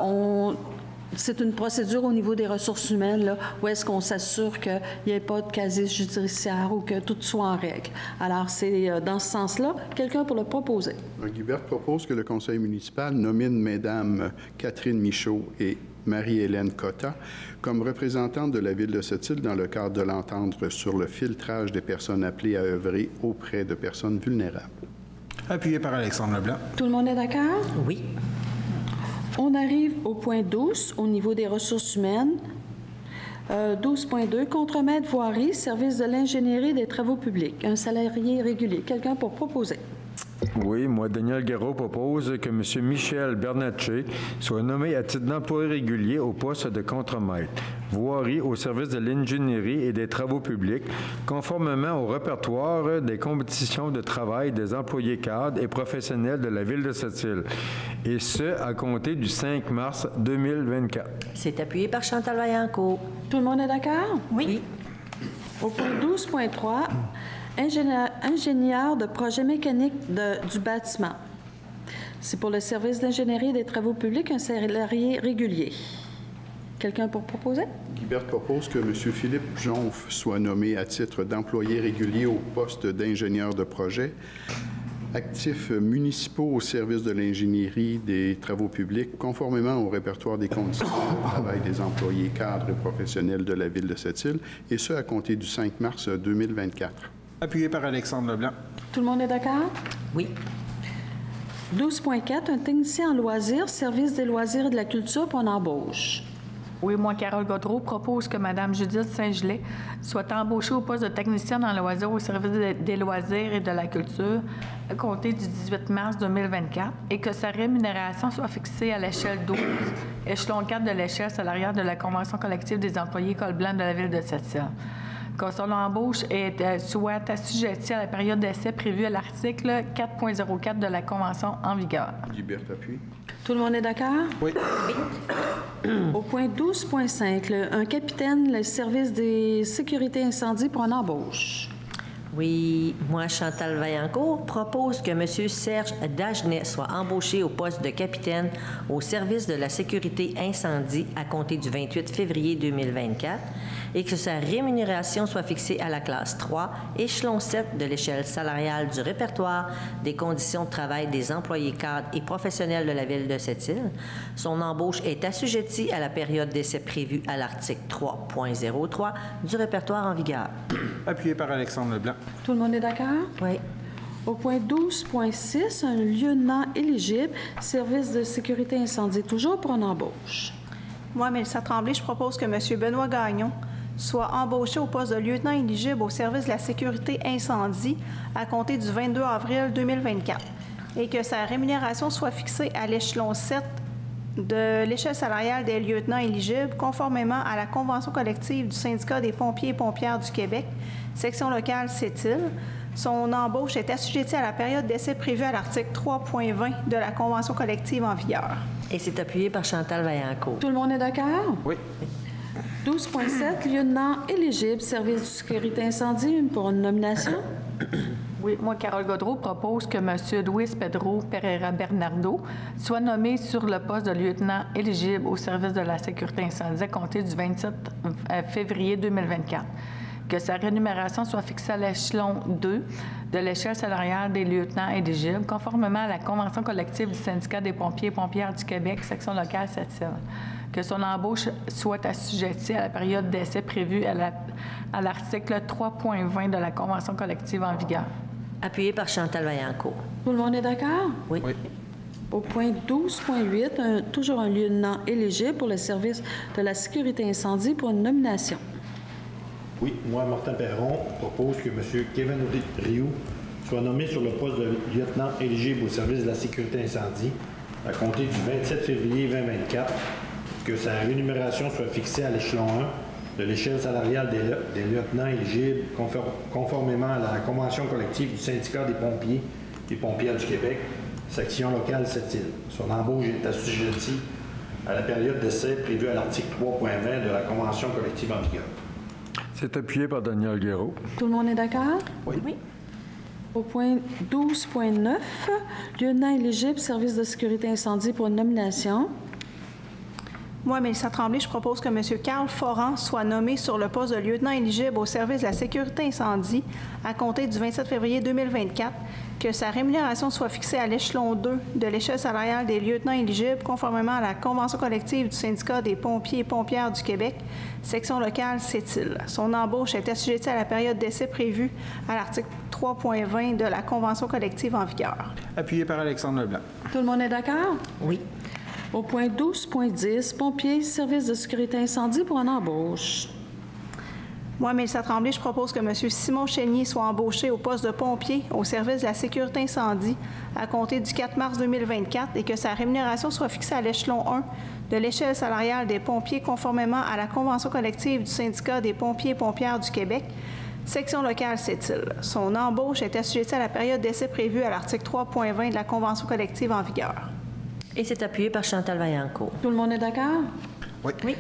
c'est une procédure au niveau des ressources humaines, là, où est-ce qu'on s'assure qu'il n'y ait pas de casier judiciaire ou que tout soit en règle. Alors, c'est euh, dans ce sens-là, quelqu'un pour le proposer. Guibert propose que le conseil municipal nomine Mesdames Catherine Michaud et Marie-Hélène Cotta comme représentantes de la ville de Sept-Îles dans le cadre de l'entente sur le filtrage des personnes appelées à œuvrer auprès de personnes vulnérables. Appuyé par Alexandre Leblanc. Tout le monde est d'accord? Oui. On arrive au point 12, au niveau des ressources humaines. Euh, 12.2, contremaître voirie, service de l'ingénierie des travaux publics, un salarié régulier. Quelqu'un pour proposer. Oui, moi, Daniel Guéraud propose que M. Michel Bernatchez soit nommé à titre d'employé régulier au poste de contremaître, voirie au service de l'ingénierie et des travaux publics, conformément au répertoire des compétitions de travail des employés cadres et professionnels de la Ville de Sept-Îles, et ce, à compter du 5 mars 2024. C'est appuyé par Chantal Vaillancourt. Tout le monde est d'accord? Oui. Au point 12.3, ingénieur, de projet mécanique du bâtiment. C'est pour le service d'ingénierie des travaux publics, un salarié régulier. Quelqu'un pour proposer? Guibert propose que M. Philippe Jonf soit nommé à titre d'employé régulier au poste d'ingénieur de projet, actifs municipaux au service de l'ingénierie des travaux publics, conformément au répertoire des conditions de travail des employés cadres et professionnels de la Ville de Sept-Îles, et ce à compter du 5 mars 2024. Appuyé par Alexandre Leblanc. Tout le monde est d'accord? Oui. 12.4, un technicien en loisirs, service des loisirs et de la culture pour une embauche. Oui, moi, Carole Godreau, propose que Mme Judith Saint-Gelais soit embauchée au poste de technicienne en loisirs au service de- des loisirs et de la culture à compter du 18 mars 2024 et que sa rémunération soit fixée à l'échelle 12, échelon 4 de l'échelle salariale de la Convention collective des employés col blanc de la Ville de Sept-Îles. Que son embauche est, euh, soit assujettie à la période d'essai prévue à l'article 4.04 de la Convention en vigueur. Guibert appuie. Tout le monde est d'accord? Oui. Au point 12.5, le- un capitaine, le service des sécurités incendie pour une embauche. Oui, moi, Chantal Vaillancourt, propose que M. Serge Dagenet soit embauché au poste de capitaine au service de la sécurité incendie à compter du 28 février 2024 et que sa rémunération soit fixée à la classe 3, échelon 7 de l'échelle salariale du répertoire des conditions de travail des employés cadres et professionnels de la Ville de Sept-Îles. Son embauche est assujettie à la période d'essai prévue à l'article 3.03 du répertoire en vigueur. Appuyé par Alexandre Leblanc. Tout le monde est d'accord? Oui. Au point 12.6, un lieutenant éligible, service de sécurité incendie, toujours pour une embauche. Moi, Mélissa Tremblay, je propose que M. Benoît Gagnon soit embauché au poste de lieutenant éligible au service de la sécurité incendie à compter du 22 avril 2024 et que sa rémunération soit fixée à l'échelon 7 de l'échelle salariale des lieutenants éligibles conformément à la convention collective du syndicat des pompiers et pompières du Québec, section locale Sept-Îles. Son embauche est assujettie à la période d'essai prévue à l'article 3.20 de la convention collective en vigueur. Et c'est appuyé par Chantal Vaillancourt. Tout le monde est d'accord? Oui. 12.7, lieutenant éligible, service de sécurité incendie, pour une nomination. Oui, moi, Carole Godreau propose que M. Luis Pedro Pereira Bernardo soit nommé sur le poste de lieutenant éligible au service de la sécurité incendie à compter du 27 euh, février 2024. Que sa rémunération soit fixée à l'échelon 2 de l'échelle salariale des lieutenants éligibles, conformément à la Convention collective du syndicat des pompiers et pompières du Québec, section locale 7 que son embauche soit assujettie à la période d'essai prévue à la- à l'article 3.20 de la Convention collective en vigueur. Appuyé par Chantal Vaillancourt. Tout le monde est d'accord? Oui. Oui. Au point 12.8, un- toujours un lieutenant éligible pour le service de la sécurité incendie pour une nomination. Oui, moi, Martin Perron, propose que M. Kevin Rioux soit nommé sur le poste de lieutenant éligible au service de la sécurité incendie à compter du 27 février 2024, que sa rémunération soit fixée à l'échelon 1 de l'échelle salariale des, lieutenants éligibles confor- conformément à la convention collective du syndicat des pompiers et pompières du Québec, section locale 7 îles. Son embauche est assujettie à la période d'essai prévue à l'article 3.20 de la convention collective en vigueur. C'est appuyé par Daniel Guéraud. Tout le monde est d'accord? Oui. Au point 12.9, lieutenant éligible, service de sécurité incendie pour une nomination. Moi, Mélissa Tremblay, je propose que M. Carl Foran soit nommé sur le poste de lieutenant éligible au service de la sécurité incendie à compter du 27 février 2024, que sa rémunération soit fixée à l'échelon 2 de l'échelle salariale des lieutenants éligibles conformément à la convention collective du syndicat des pompiers et pompières du Québec, section locale Sept-Îles. Son embauche est assujettie à la période d'essai prévue à l'article 3.20 de la convention collective en vigueur. Appuyé par Alexandre Leblanc. Tout le monde est d'accord? Oui. Au point 12.10, pompier, service de sécurité incendie pour une embauche. Moi, Mélissa Tremblay, je propose que M. Simon Chénier soit embauché au poste de pompier au service de la sécurité incendie à compter du 4 mars 2024 et que sa rémunération soit fixée à l'échelon 1 de l'échelle salariale des pompiers conformément à la convention collective du syndicat des pompiers et pompières du Québec, section locale Sept-Îles. Son embauche est assujettie à la période d'essai prévue à l'article 3.20 de la convention collective en vigueur. Et c'est appuyé par Chantal Vaillancourt. Tout le monde est d'accord? Oui. Oui.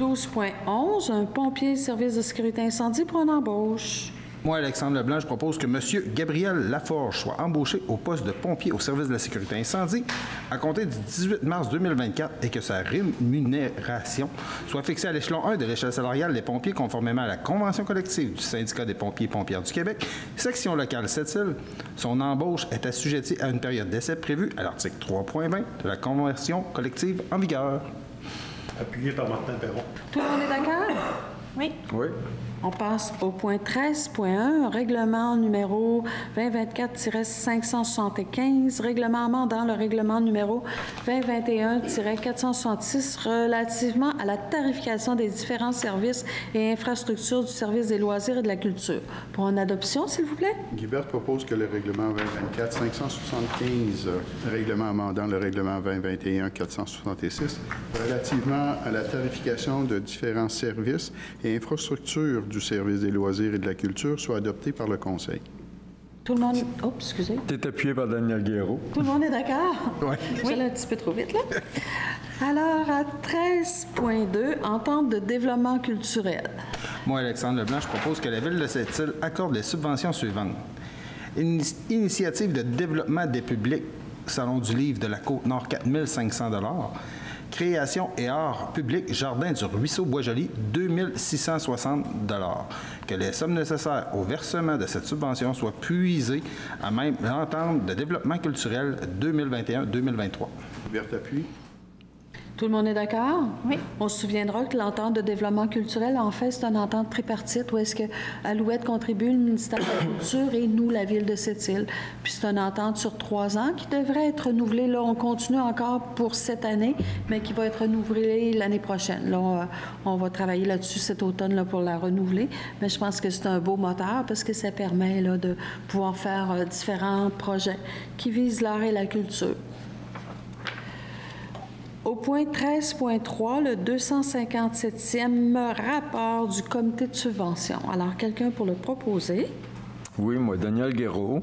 12.11, un pompier, service de sécurité incendie pour une embauche. Moi, Alexandre Leblanc, je propose que M. Gabriel Laforge soit embauché au poste de pompier au service de la sécurité incendie à compter du 18 mars 2024 et que sa rémunération soit fixée à l'échelon 1 de l'échelle salariale des pompiers conformément à la convention collective du syndicat des pompiers et pompières du Québec, section locale Sept-Îles. Son embauche est assujettie à une période d'essai prévue à l'article 3.20 de la convention collective en vigueur. Appuyé par Martin Perron. Tout le monde est d'accord? Oui. Oui. On passe au point 13.1, règlement numéro 2024-575, règlement amendant le règlement numéro 2021-466 relativement à la tarification des différents services et infrastructures du service des loisirs et de la culture. Pour une adoption, s'il vous plaît? Guibert propose que le règlement 2024-575, euh, règlement amendant le règlement 2021-466, relativement à la tarification de différents services et infrastructures du service des loisirs et de la culture, soit adopté par le Conseil. Tout le monde... Oh, excusez. C'est appuyé par Daniel Guéraud. Tout le monde est d'accord? Oui. J'allais un petit peu trop vite, là. Alors, à 13.2, entente de développement culturel. Moi, Alexandre Leblanc, je propose que la Ville de Sept-Îles accorde les subventions suivantes. Ini- Initiative de développement des publics, Salon du livre de la Côte-Nord, 4 500 Création et art public, Jardin du Ruisseau Boisjoli, 2 660 Que les sommes nécessaires au versement de cette subvention soient puisées à même l'entente de développement culturel 2021-2023. Guibert appuie. Tout le monde est d'accord? Oui. On se souviendra que l'entente de développement culturel, en fait, c'est une entente tripartite où est-ce que Alouette contribue, le ministère de la Culture et nous, la Ville de Sept-Îles. Puis c'est une entente sur trois ans qui devrait être renouvelée. Là, on continue encore pour cette année, mais qui va être renouvelée l'année prochaine. Là, on, on va travailler là-dessus cet automne là, pour la renouveler. Mais je pense que c'est un beau moteur parce que ça permet là, de pouvoir faire euh, différents projets qui visent l'art et la culture. Au point 13.3, le 257e rapport du comité de subvention. Alors, quelqu'un pour le proposer? Oui, moi, Daniel Guéraud,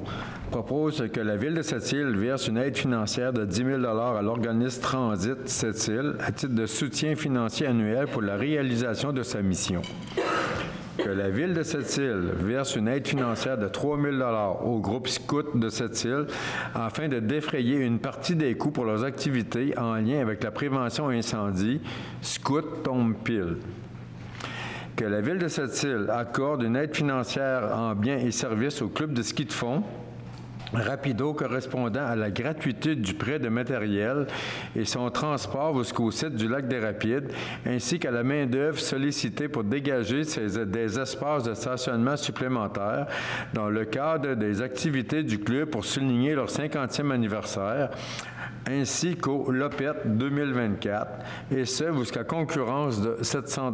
propose que la Ville de Sept-Îles verse une aide financière de 10 000 à l'organisme Transit Sept-Îles à titre de soutien financier annuel pour la réalisation de sa mission. Que la Ville de Sept-Îles verse une aide financière de 3 000 au groupe Scout de Sept-Îles afin de défrayer une partie des coûts pour leurs activités en lien avec la prévention incendie Scout Tombe Pile. Que la Ville de Sept-Îles accorde une aide financière en biens et services au club de ski de fond, rapido correspondant à la gratuité du prêt de matériel et son transport jusqu'au site du lac des Rapides, ainsi qu'à la main-d'œuvre sollicitée pour dégager des espaces de stationnement supplémentaires dans le cadre des activités du club pour souligner leur 50e anniversaire, ainsi qu'au Lopet 2024, et ce jusqu'à concurrence de 700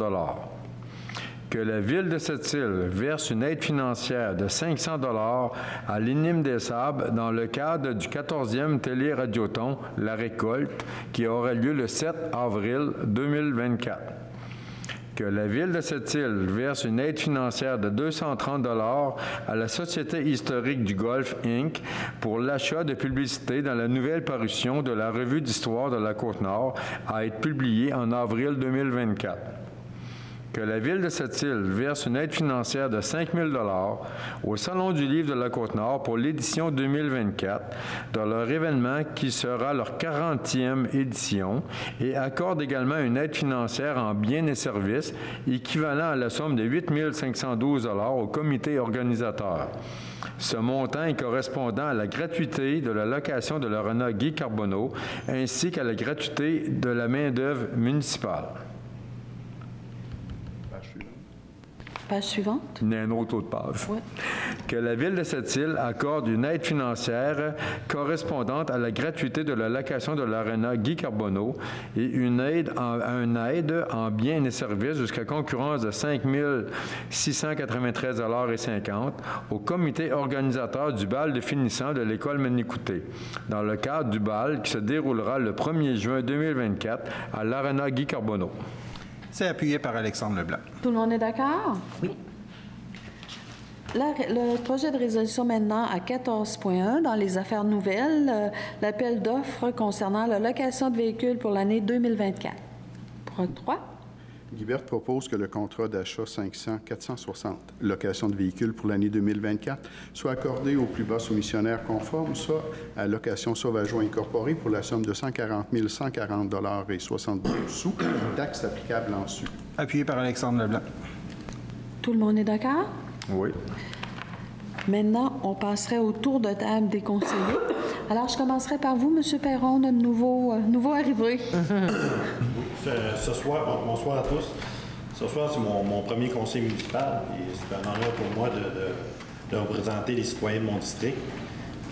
que la Ville de Sept-Îles verse une aide financière de 500 dollars à l'Inime des Sables dans le cadre du 14e télé-radioton La Récolte qui aura lieu le 7 avril 2024 que la Ville de Sept-Îles verse une aide financière de 230 dollars à la Société historique du Golfe, Inc. pour l'achat de publicité dans la nouvelle parution de la Revue d'histoire de la Côte-Nord à être publiée en avril 2024 que la Ville de Sept-Îles verse une aide financière de 5 000 au Salon du Livre de la Côte-Nord pour l'édition 2024 dans leur événement qui sera leur 40e édition et accorde également une aide financière en biens et services équivalent à la somme de 8 512 au comité organisateur. Ce montant est correspondant à la gratuité de la location de l'aréna Guy Carbonneau ainsi qu'à la gratuité de la main-d'œuvre municipale. Page suivante. Il y a un autre taux de page. Que la Ville de Sept-Îles accorde une aide financière correspondante à la gratuité de la location de l'aréna Guy Carbonneau et une aide en, une aide en biens et services jusqu'à concurrence de 5 693,50 au comité organisateur du bal de finissant de l'école Manicouté, dans le cadre du bal qui se déroulera le 1er juin 2024 à l'aréna Guy Carbonneau. C'est appuyé par Alexandre Leblanc. Tout le monde est d'accord? Oui. La- le projet de résolution maintenant à 14.1 dans les affaires nouvelles, euh, l'appel d'offres concernant la location de véhicules pour l'année 2024. Pour octroi, Guibert propose que le contrat d'achat 500-460, location de véhicules pour l'année 2024, soit accordé au plus bas soumissionnaire conforme, soit à Location Sauvageois Incorporée pour la somme de 140 140 et 72 sous, taxe applicable en su. Appuyé par Alexandre Leblanc. tout le monde est d'accord? Oui. Maintenant, on passerait au tour de table des conseillers. Alors, je commencerai par vous, M. Perron, notre nouveau, euh, nouveau arrivé. Ce, soir, bon- bonsoir à tous. Ce soir, c'est mon, premier conseil municipal et c'est un honneur pour moi de, représenter les citoyens de mon district.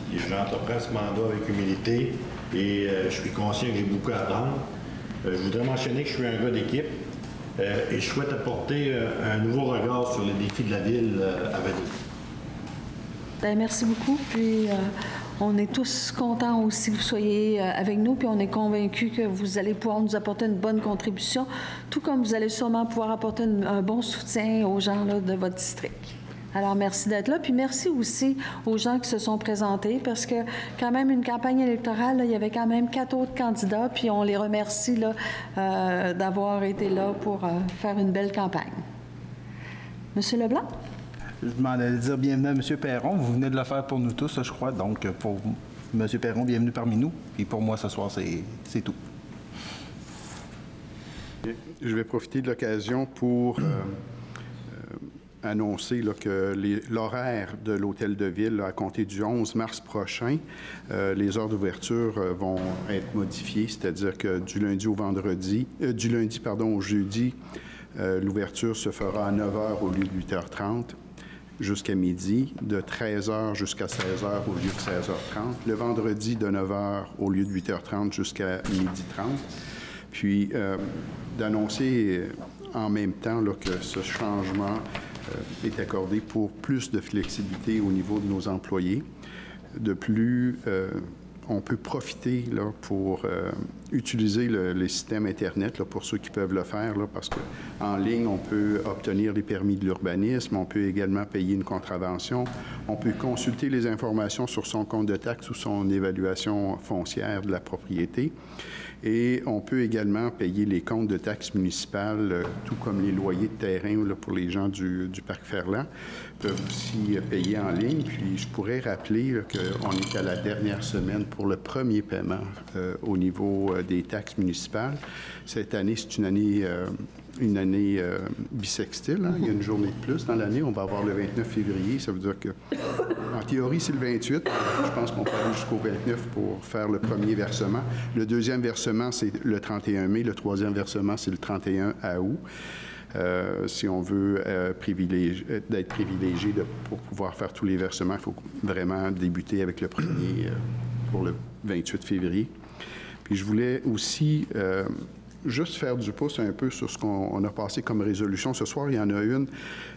Puis j'entreprends ce mandat avec humilité et euh, je suis conscient que j'ai beaucoup à apprendre. Euh, je voudrais mentionner que je suis un gars d'équipe euh, et je souhaite apporter euh, un nouveau regard sur les défis de la ville à venir. Merci beaucoup. On est tous contents aussi que vous soyez euh, avec nous. Puis, on est convaincus que vous allez pouvoir nous apporter une bonne contribution, tout comme vous allez sûrement pouvoir apporter un bon soutien aux gens de votre district. Alors, merci d'être là. Puis, merci aussi aux gens qui se sont présentés parce que, quand même, une campagne électorale, il y avait quand même quatre autres candidats. Puis, on les remercie euh, d'avoir été là pour euh, faire une belle campagne. Monsieur Leblanc? Je m'en allais dire bienvenue à M. Perron. Vous venez de le faire pour nous tous, je crois. Donc, pour M. Perron, bienvenue parmi nous. Et pour moi, ce soir, c'est tout. Je vais profiter de l'occasion pour euh, euh, annoncer que l'horaire de l'hôtel de ville, là, à compter du 11 mars prochain, euh, les heures d'ouverture vont être modifiées, c'est-à-dire que du lundi au vendredi, du lundi pardon, au jeudi, l'ouverture se fera à 9 h au lieu de 8h30 jusqu'à midi, de 13h jusqu'à 16h au lieu de 16h30, le vendredi de 9h au lieu de 8h30 jusqu'à midi 30. Puis euh, d'annoncer euh, en même temps que ce changement euh, est accordé pour plus de flexibilité au niveau de nos employés. De plus, on peut profiter pour euh, utiliser le, les systèmes Internet pour ceux qui peuvent le faire, là, parce qu'en ligne, on peut obtenir les permis de l'urbanisme, on peut également payer une contravention, on peut consulter les informations sur son compte de taxe ou son évaluation foncière de la propriété. Et on peut également payer les comptes de taxes municipales, euh, tout comme les loyers de terrain pour les gens du, Parc Ferland, peuvent aussi euh, payer en ligne. Puis je pourrais rappeler qu'on est à la dernière semaine pour le premier paiement euh, au niveau des taxes municipales. Cette année, c'est une année, une année euh, bisextile. hein. Il y a une journée de plus dans l'année. On va avoir le 29 février. Ça veut dire que, en théorie, c'est le 28. Je pense qu'on peut aller jusqu'au 29 pour faire le premier versement. Le deuxième versement, c'est le 31 mai. Le troisième versement, c'est le 31 août. Euh, si on veut euh, euh, d'être privilégié pour pouvoir faire tous les versements, il faut vraiment débuter avec le premier euh, pour le 28 février. Puis je voulais aussi juste faire du pouce un peu sur ce qu'on on a passé comme résolution. Ce soir, il y en a une,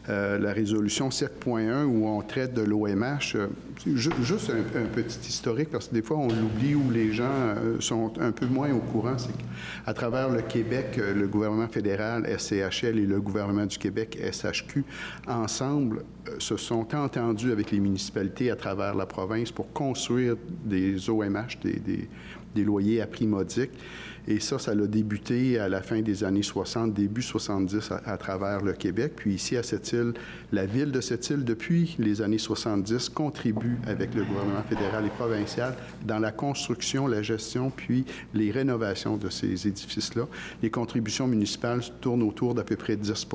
euh, la résolution 7.1, où on traite de l'OMH. Euh, ju- juste un, petit historique, parce que des fois, on l'oublie ou les gens euh, sont un peu moins au courant. C'est qu'à travers le Québec, le gouvernement fédéral, SCHL, et le gouvernement du Québec, SHQ, ensemble, se sont entendus avec les municipalités à travers la province pour construire des OMH, des, loyers à prix modique. Et ça, ça a débuté à la fin des années 60, début 70 à, à travers le Québec. Puis ici, à cette île, la ville de cette île, depuis les années 70, contribue avec le gouvernement fédéral et provincial dans la construction, la gestion, puis les rénovations de ces édifices-là. Les contributions municipales tournent autour d'à peu près 10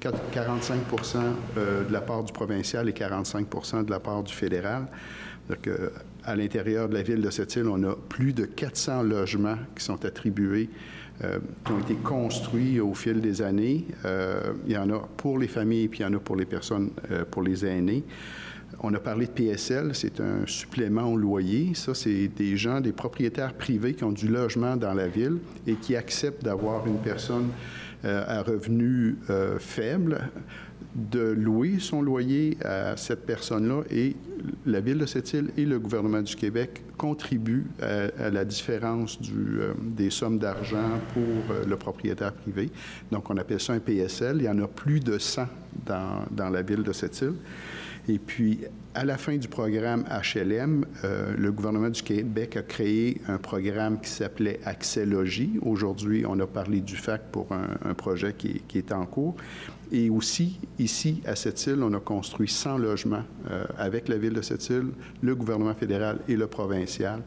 Quat- 45% euh, de la part du provincial et 45% de la part du fédéral. Donc, euh, à l'intérieur de la ville de cette île, on a plus de 400 logements qui sont attribués, qui ont été construits au fil des années. Euh, il y en a pour les familles, puis il y en a pour les personnes, euh, pour les aînés. On a parlé de PSL, c'est un supplément au loyer. Ça, c'est des gens, des propriétaires privés qui ont du logement dans la ville et qui acceptent d'avoir une personne euh, à revenu euh, faible de louer son loyer à cette personne-là et la Ville de cette île et le gouvernement du Québec contribuent à, la différence euh, des sommes d'argent pour euh, le propriétaire privé. Donc, on appelle ça un PSL. Il y en a plus de 100 dans, dans la Ville de cette île. Et puis, à la fin du programme HLM, euh, le gouvernement du Québec a créé un programme qui s'appelait Accès Logis. Aujourd'hui, on a parlé du FAC pour un, projet qui est, en cours. Et aussi, ici, à cette île, on a construit 100 logements euh, avec la ville de cette île, le gouvernement fédéral et le provincial.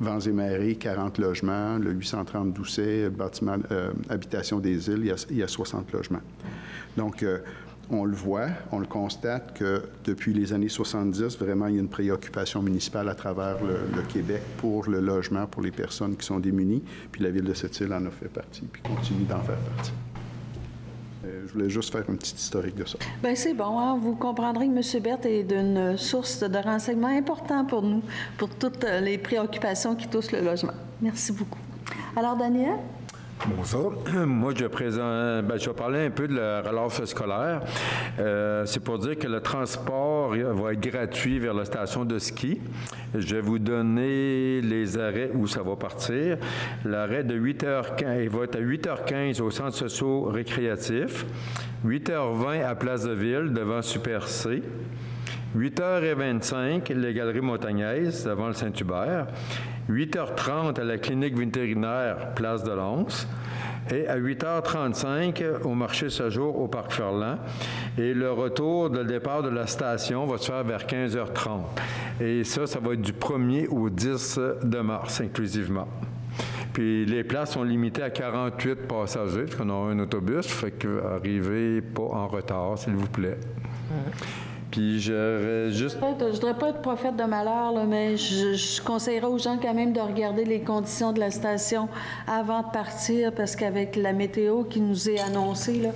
Vents et marées, 40 logements, le 830 Doucet, euh, habitation des îles, il y a, il y a 60 logements. Donc, on le voit, on le constate que depuis les années 70, vraiment, il y a une préoccupation municipale à travers le, le Québec pour le logement pour les personnes qui sont démunies. Puis la ville de cette île en a fait partie, puis continue d'en faire partie. Euh, je voulais juste faire un petit historique de ça. Bien, c'est bon. hein? Vous comprendrez que M. Berthe est d'une source de renseignements important pour nous, pour toutes les préoccupations qui touchent le logement. Merci beaucoup. Alors, Daniel? Bonjour. Moi, je présente, ben, vais parler un peu de la relance scolaire. Euh, c'est pour dire que le transport va être gratuit vers la station de ski. Je vais vous donner les arrêts où ça va partir. L'arrêt de 8h15, il va être à 8h15 au centre socio-récréatif, 8h20 à Place de Ville devant Super C. 8h25, les Galeries Montagnaises devant le Saint-Hubert. 8h30 à la clinique vétérinaire Place de Lons. Et à 8h35 au marché ce au Parc Ferland. Et le retour de départ de la station va se faire vers 15h30. Et ça, ça va être du 1er au 10 de mars inclusivement. Puis les places sont limitées à 48 passagers, parce qu'on a un autobus, fait que arrivez pas en retard, s'il vous plaît. Puis j'aurais juste... Je voudrais pas être prophète de malheur, là, mais je, je conseillerais aux gens quand même de regarder les conditions de la station avant de partir, parce qu'avec la météo qui nous est annoncée, là,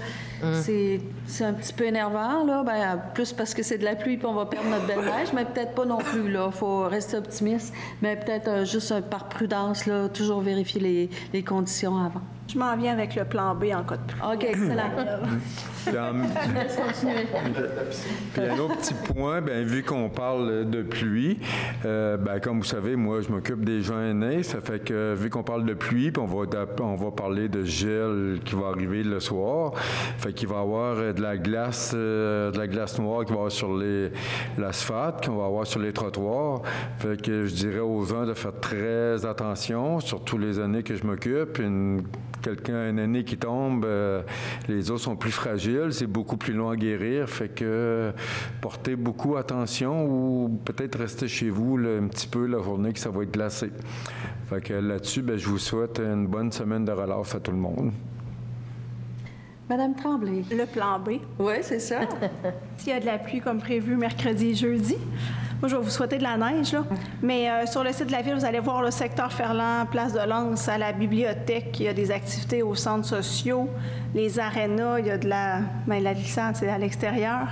c'est, c'est un petit peu énervant. Là. Ben, plus parce que c'est de la pluie puis on va perdre notre belle neige, mais peut-être pas non plus. Il faut rester optimiste, mais peut-être euh, juste euh, par prudence, là, toujours vérifier les, les conditions avant. Je m'en viens avec le plan B en cas de pluie. OK, excellent. Puis en- Laisse continuer. Puis un autre petit point, ben, vu qu'on parle de pluie, euh, ben, comme vous savez, moi, je m'occupe des gens aînés. Ça fait que, vu qu'on parle de pluie, puis on va, on va parler de gel qui va arriver le soir. Fait qu'il va y avoir euh, de la glace, euh, de la glace noire qui va y avoir sur les, l'asphalte, qu'on va avoir sur les trottoirs. Fait que je dirais aux gens de faire très attention, surtout les années que je m'occupe. Une- quelqu'un, un année qui tombe, euh, les os sont plus fragiles, c'est beaucoup plus long à guérir. Fait que euh, portez beaucoup attention ou peut-être restez chez vous un petit peu la journée que ça va être glacé. Fait que là-dessus, ben, je vous souhaite une bonne semaine de relâche à tout le monde. Madame Tremblay. Le plan B, Oui, c'est ça. s'il y a de la pluie comme prévu mercredi et jeudi. Moi, je vais vous souhaiter de la neige, là. Mais euh, sur le site de la ville, vous allez voir le secteur Ferland, place de Lens, à la bibliothèque. Il y a des activités aux centres sociaux, les arénas, il y a de la, ben, la glissade, c'est à l'extérieur.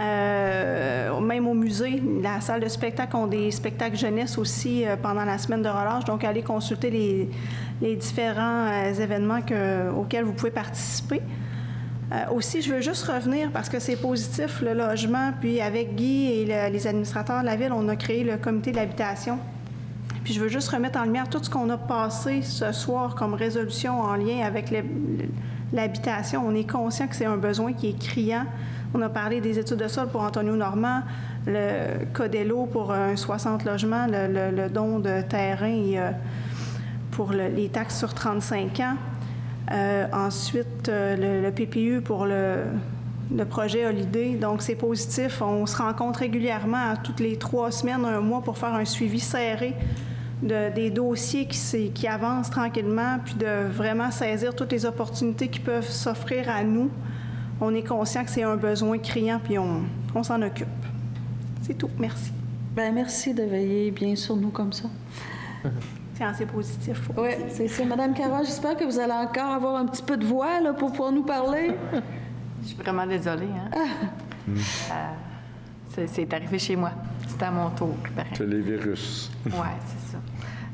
Euh, même au musée, la salle de spectacle ont des spectacles jeunesse aussi euh, pendant la semaine de relâche. Donc, allez consulter les, différents euh, événements que- auxquels vous pouvez participer. Aussi, je veux juste revenir parce que c'est positif, le logement. Puis avec Guy et le- les administrateurs de la ville, on a créé le comité de l'habitation. Puis je veux juste remettre en lumière tout ce qu'on a passé ce soir comme résolution en lien avec l'habitation. On est conscient que c'est un besoin qui est criant. On a parlé des études de sol pour Antonio Normand, le Codello pour un 60 logements, le, don de terrain euh, pour le- les taxes sur 35 ans. Euh, ensuite, euh, le, PPU pour le, projet Holiday. Donc, c'est positif. On se rencontre régulièrement toutes les trois semaines, un mois, pour faire un suivi serré de- des dossiers qui avancent tranquillement, puis de vraiment saisir toutes les opportunités qui peuvent s'offrir à nous. On est conscient que c'est un besoin criant, puis on, on s'en occupe. C'est tout. Merci. Ben, merci de veiller bien sur nous comme ça. C'est assez positif. Oui, c'est ça. Madame Carroll, j'espère que vous allez encore avoir un petit peu de voix là, pour pouvoir nous parler. Je suis vraiment désolée. Hein? Euh, c'est- arrivé chez moi. C'était à mon tour. C'est les virus. Oui, c'est ça.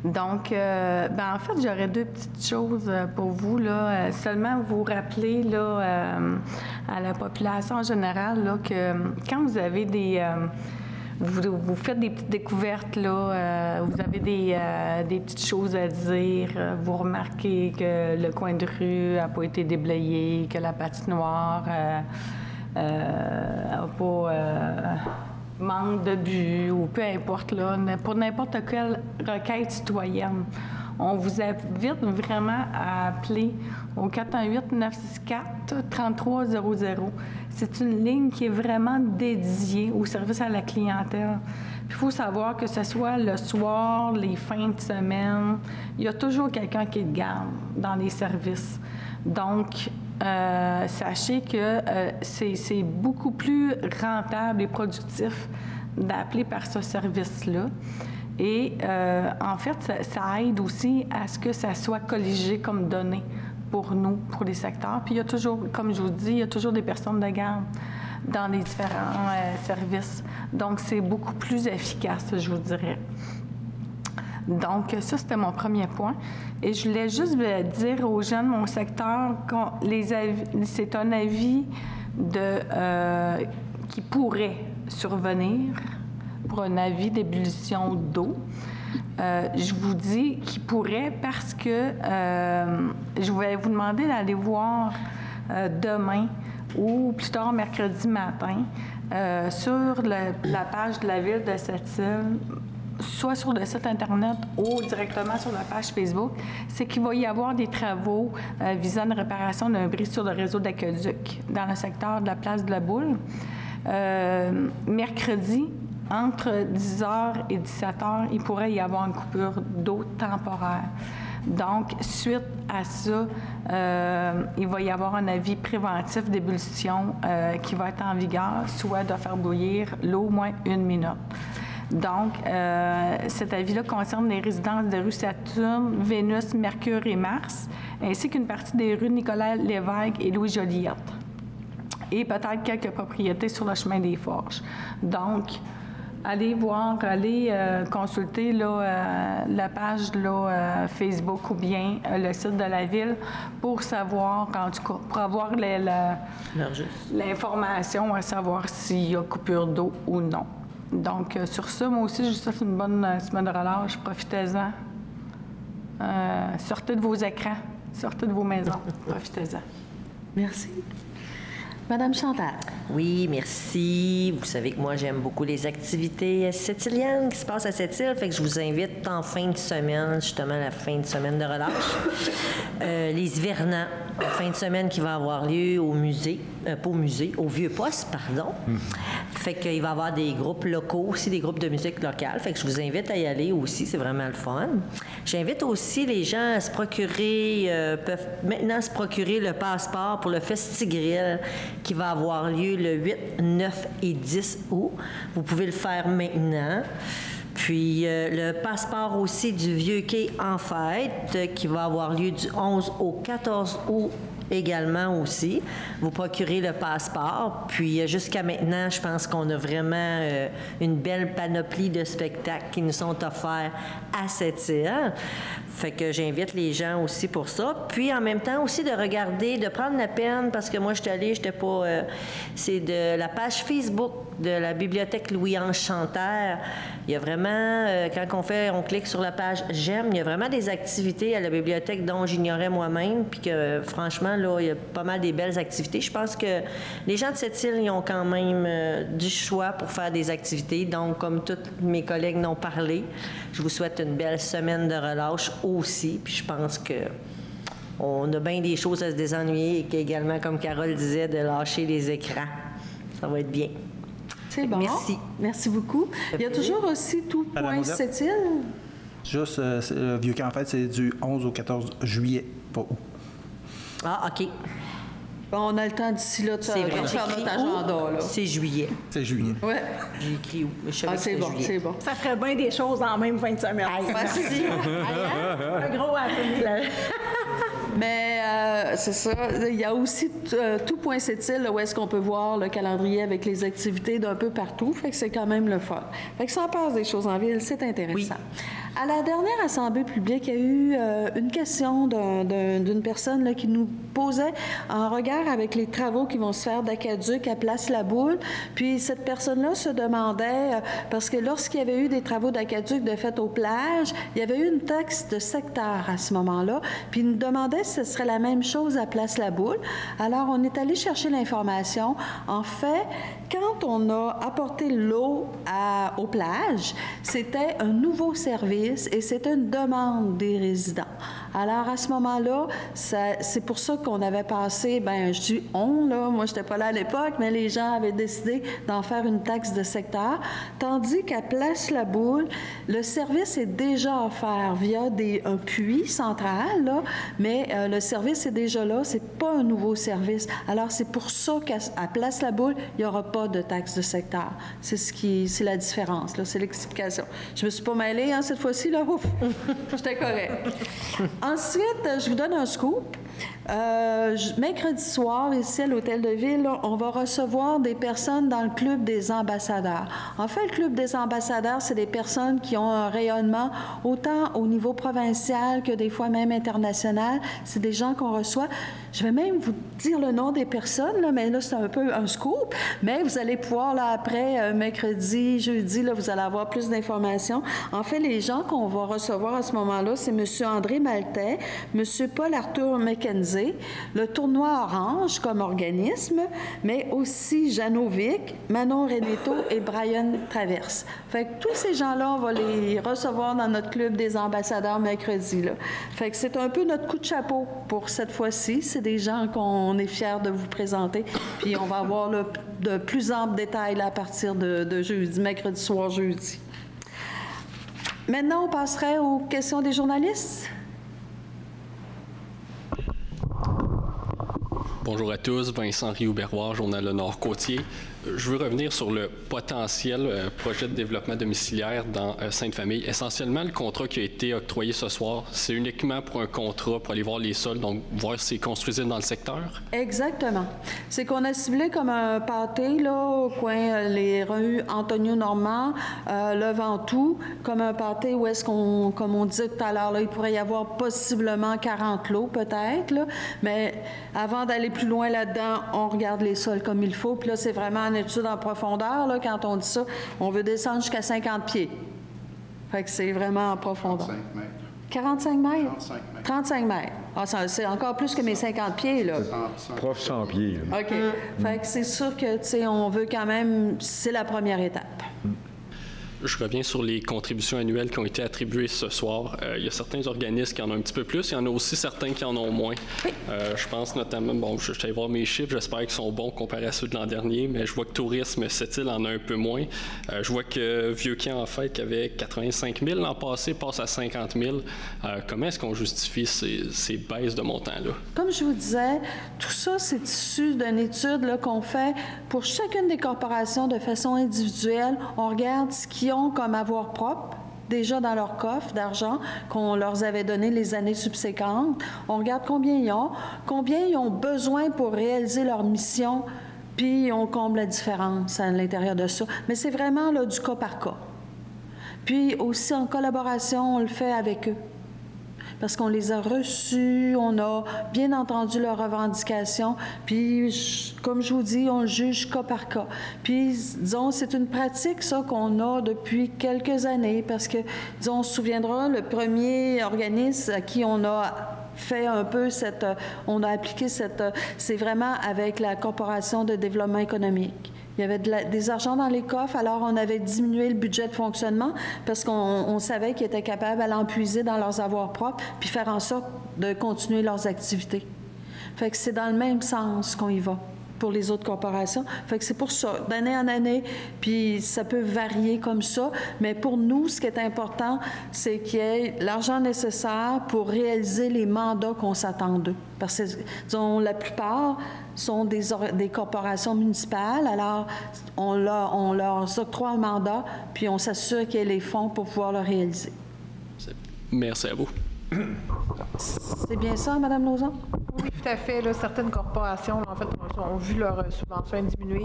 Donc, euh, ben, en fait, j'aurais deux petites choses euh, pour vous. Là. Euh, seulement vous rappeler là, à la population en général là, que quand vous avez des... vous, faites des petites découvertes, là, vous avez des, des petites choses à dire, vous remarquez que le coin de rue n'a pas été déblayé, que la patinoire n'a pas... manque de but ou peu importe, là, pour n'importe quelle requête citoyenne. On vous invite vraiment à appeler au 418-964-3300. C'est une ligne qui est vraiment dédiée au service à la clientèle. Il faut savoir que ce soit le soir, les fins de semaine, il y a toujours quelqu'un qui te garde dans les services. Donc, euh, sachez que euh, c'est beaucoup plus rentable et productif d'appeler par ce service-là. Et euh, en fait, ça, aide aussi à ce que ça soit colligé comme données pour nous, pour les secteurs. Puis il y a toujours, comme je vous dis, il y a toujours des personnes de garde dans les différents services. Donc, c'est beaucoup plus efficace, je vous dirais. Donc, ça, c'était mon premier point. Et je voulais juste dire aux gens de mon secteur que c'est un avis euh, qui pourrait survenir pour un avis d'ébullition d'eau. Euh, je vous dis qu'il pourrait parce que euh, je vais vous demander d'aller voir demain ou plus tard mercredi matin sur le- la page de la ville de Sept-Îles soit sur le site Internet ou directement sur la page Facebook, c'est qu'il va y avoir des travaux euh, visant une réparation d'un bris sur le réseau d'aqueduc dans le secteur de la place de la Boule. Euh, mercredi, entre 10h et 17h, il pourrait y avoir une coupure d'eau temporaire. Donc, suite à ça, euh, il va y avoir un avis préventif d'ébullition euh, qui va être en vigueur, soit de faire bouillir l'eau au moins une minute. Donc, euh, cet avis-là concerne les résidences de rue Saturne, Vénus, Mercure et Mars, ainsi qu'une partie des rues Nicolas Lévesque et Louis Joliette, et peut-être quelques propriétés sur le chemin des Forges. Donc, allez voir, allez euh, consulter là, euh, la page là, euh, Facebook ou bien le site de la ville pour savoir, en tout cas, pour avoir l'information à savoir s'il y a coupure d'eau ou non. Donc, euh, sur ça, moi aussi, je vous souhaite une bonne euh, semaine de relâche. Profitez-en. Euh, sortez de vos écrans. Sortez de vos maisons. Profitez-en. Merci. Madame Chantal. Oui, merci. Vous savez que moi, j'aime beaucoup les activités sétiliennes qui se passent à cette île. Fait que je vous invite en fin de semaine, justement la fin de semaine de relâche, euh, les hivernants, fin de semaine qui va avoir lieu au musée, euh, pas au musée, au Vieux Poste, pardon. Fait qu'il va y avoir des groupes locaux aussi, des groupes de musique locale. Fait que je vous invite à y aller aussi, c'est vraiment le fun. J'invite aussi les gens à se procurer, euh, peuvent maintenant se procurer le passeport pour le Festigrill qui va avoir lieu le 8, 9 et 10 août. Vous pouvez le faire maintenant. Puis euh, le passeport aussi du Vieux Quai en fête euh, qui va avoir lieu du 11 au 14 août également aussi. Vous procurez le passeport. Puis euh, jusqu'à maintenant, je pense qu'on a vraiment une belle panoplie de spectacles qui nous sont offerts à cette île. Fait que j'invite les gens aussi pour ça. Puis en même temps aussi de regarder, de prendre la peine, parce que moi, je suis allée, j'étais pas... euh, c'est de la page Facebook de la bibliothèque Louis-Ange Chanter. Il y a vraiment, euh, quand on fait, on clique sur la page J'aime, il y a vraiment des activités à la bibliothèque dont j'ignorais moi-même, puis que franchement, là, il y a pas mal des belles activités. Je pense que les gens de cette île, ils ont quand même euh, du choix pour faire des activités. Donc, comme tous mes collègues n'ont parlé, je vous souhaite une belle semaine de relâche aussi. Puis je pense que on a bien des choses à se désennuyer et qu'également, comme Carole disait, de lâcher les écrans. Ça va être bien. C'est bon. Merci. Merci beaucoup. Il y a toujours aussi tout point cette île. Juste, euh, c'est- le vieux camp, en fait, c'est du 11 au 14 juillet, pas août. Ah, OK. Bon, on a le temps d'ici là de faire notre agenda. C'est juillet. C'est juillet. Ouais. J'ai écrit où? Je Ah, c'est bon, c'est bon. Ça ferait bien des choses en même fin de semaine. Facile. Un gros là. Mais euh, c'est ça. Il y a aussi euh, tout point cette île où est-ce qu'on peut voir le calendrier avec les activités d'un peu partout. Fait que c'est quand même le fun. Fait que ça en passe des choses en ville, c'est intéressant. À la dernière assemblée publique, il y a eu euh, une question d'un- d'un- d'une personne là, qui nous posait en regard avec les travaux qui vont se faire d'Acaduc à Place La Boule. Puis cette personne-là se demandait, euh, parce que lorsqu'il y avait eu des travaux d'Acaduc de fait aux plages, il y avait eu une taxe de secteur à ce moment-là. Puis il nous demandait ce serait la même chose à Place La Boule. Alors on est allé chercher l'information. En fait, quand on a apporté l'eau aux plages, c'était un nouveau service et c'était une demande des résidents. Alors à ce moment-là, c'est pour ça qu'on avait passé, ben je dis on là, moi j'étais pas là à l'époque, mais les gens avaient décidé d'en faire une taxe de secteur, tandis qu'à Place La Boule, le service est déjà offert via des, un puits central, là, mais euh, le service est déjà là, c'est pas un nouveau service. Alors c'est pour ça qu'à Place La Boule, il n'y aura pas de taxe de secteur. C'est ce qui, c'est la différence, là, c'est l'explication. Je me suis pas mêlée hein, cette fois-ci là, ouf, j'étais correct. Ensuite, je vous donne un scoop. Euh, mercredi soir, ici à l'Hôtel de Ville, on va recevoir des personnes dans le Club des ambassadeurs. En fait, le Club des ambassadeurs, c'est des personnes qui ont un rayonnement autant au niveau provincial que des fois même international. C'est des gens qu'on reçoit. Je vais même vous dire le nom des personnes, mais là, c'est un peu un scoop. Mais vous allez pouvoir, là, après, euh, mercredi, jeudi, là, vous allez avoir plus d'informations. En fait, les gens qu'on va recevoir à ce moment-là, c'est M. André Maltais, M. Paul-Arthur McKenzie, le Tournoi Orange comme organisme, mais aussi Janovic, Manon Reneto et Brian Traverse. Fait que tous ces gens-là, on va les recevoir dans notre club des ambassadeurs mercredi. Fait que c'est un peu notre coup de chapeau pour cette fois-ci. C'est des gens qu'on est fiers de vous présenter. Puis on va avoir de plus amples détails à partir de, de jeudi, mercredi soir, jeudi. Maintenant, on passerait aux questions des journalistes. Bonjour à tous. Vincent Rioux-Berroir, Journal Le Nord-Côtier. Je veux revenir sur le potentiel euh, projet de développement domiciliaire dans euh, Sainte-Famille. Essentiellement, le contrat qui a été octroyé ce soir, c'est uniquement pour un contrat pour aller voir les sols, donc voir si c'est construisible dans le secteur? Exactement. C'est qu'on a ciblé comme un pâté, là, au coin euh, les rues Antonio-Normand, le Ventoux, comme un pâté où est-ce qu'on, comme on disait tout à l'heure, il pourrait y avoir possiblement 40 lots, peut-être. Mais avant d'aller plus loin là-dedans, on regarde les sols comme il faut. Puis là, c'est vraiment en étude en profondeur. Là, quand on dit ça, on veut descendre jusqu'à 50 pieds. Fait que c'est vraiment en profondeur. 45 mètres. 45 mètres? 35 mètres. 35 mètres. Ah, ça- c'est encore plus que mes 50 pieds, là. 100, Prof 100 pieds. là. OK. Fait que c'est sûr que, tu sais, on veut quand même... C'est la première étape. Je reviens sur les contributions annuelles qui ont été attribuées ce soir. Euh, il y a certains organismes qui en ont un petit peu plus, il y en a aussi certains qui en ont moins. Euh, je pense notamment, bon, je, allé voir mes chiffres, j'espère qu'ils sont bons comparés à ceux de l'an dernier, mais je vois que Tourisme, cette île en a un peu moins. Euh, je vois que Vieux-Camp, en fait, qui avait 85 000 l'an passé, passe à 50 000. Euh, comment est-ce qu'on justifie ces, ces baisses de montant-là? Comme je vous disais, tout ça, c'est issu d'une étude qu'on fait pour chacune des corporations de façon individuelle. On regarde ce comme avoir propre déjà dans leur coffre d'argent qu'on leur avait donné les années subséquentes. On regarde combien ils ont, combien ils ont besoin pour réaliser leur mission, puis on comble la différence à l'intérieur de ça. Mais c'est vraiment là, du cas par cas. Puis aussi en collaboration, on le fait avec eux parce qu'on les a reçus, on a bien entendu leurs revendications, puis comme je vous dis, on juge cas par cas. Puis, disons, c'est une pratique, ça, qu'on a depuis quelques années, parce que, disons, on se souviendra, le premier organisme à qui on a fait un peu cette, euh, on a appliqué cette, euh, c'est vraiment avec la Corporation de développement économique. Il y avait des argents dans les coffres, alors on avait diminué le budget de fonctionnement parce qu'on on savait qu'ils étaient capables à l'empuiser dans leurs avoirs propres puis faire en sorte de continuer leurs activités. Fait que c'est dans le même sens qu'on y va pour les autres corporations. C'est pour ça, d'année en année, puis ça peut varier comme ça, mais pour nous, ce qui est important, c'est qu'il y ait l'argent nécessaire pour réaliser les mandats qu'on s'attend d'eux. Parce que, disons, la plupart sont des corporations municipales, alors on leur, on leur octroie un mandat, puis on s'assure qu'il y ait les fonds pour pouvoir le réaliser. Merci à vous. C'est bien ça, Madame Lauzon? Oui, tout à fait. Là, certaines corporations, là, en fait, ont, ont vu leur euh, subvention diminuer.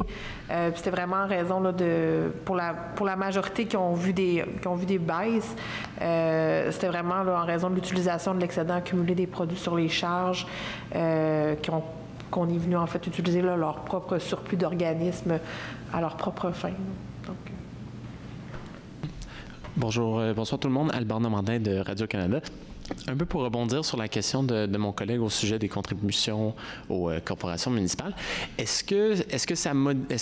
Euh, c'était vraiment en raison là, de pour la pour la majorité qui ont vu des qui ont vu des baisses. euh, c'était vraiment là, en raison de l'utilisation de l'excédent accumulé des produits sur les charges euh, qui ont qu'on est venu en fait utiliser là, leur propre surplus d'organismes à leur propre fin. Donc, Bonjour, bonsoir tout le monde. Alban Normandin de Radio-Canada. Un peu pour rebondir sur la question de, de mon collègue au sujet des contributions aux euh, corporations municipales, est-ce que, est-ce que, ça,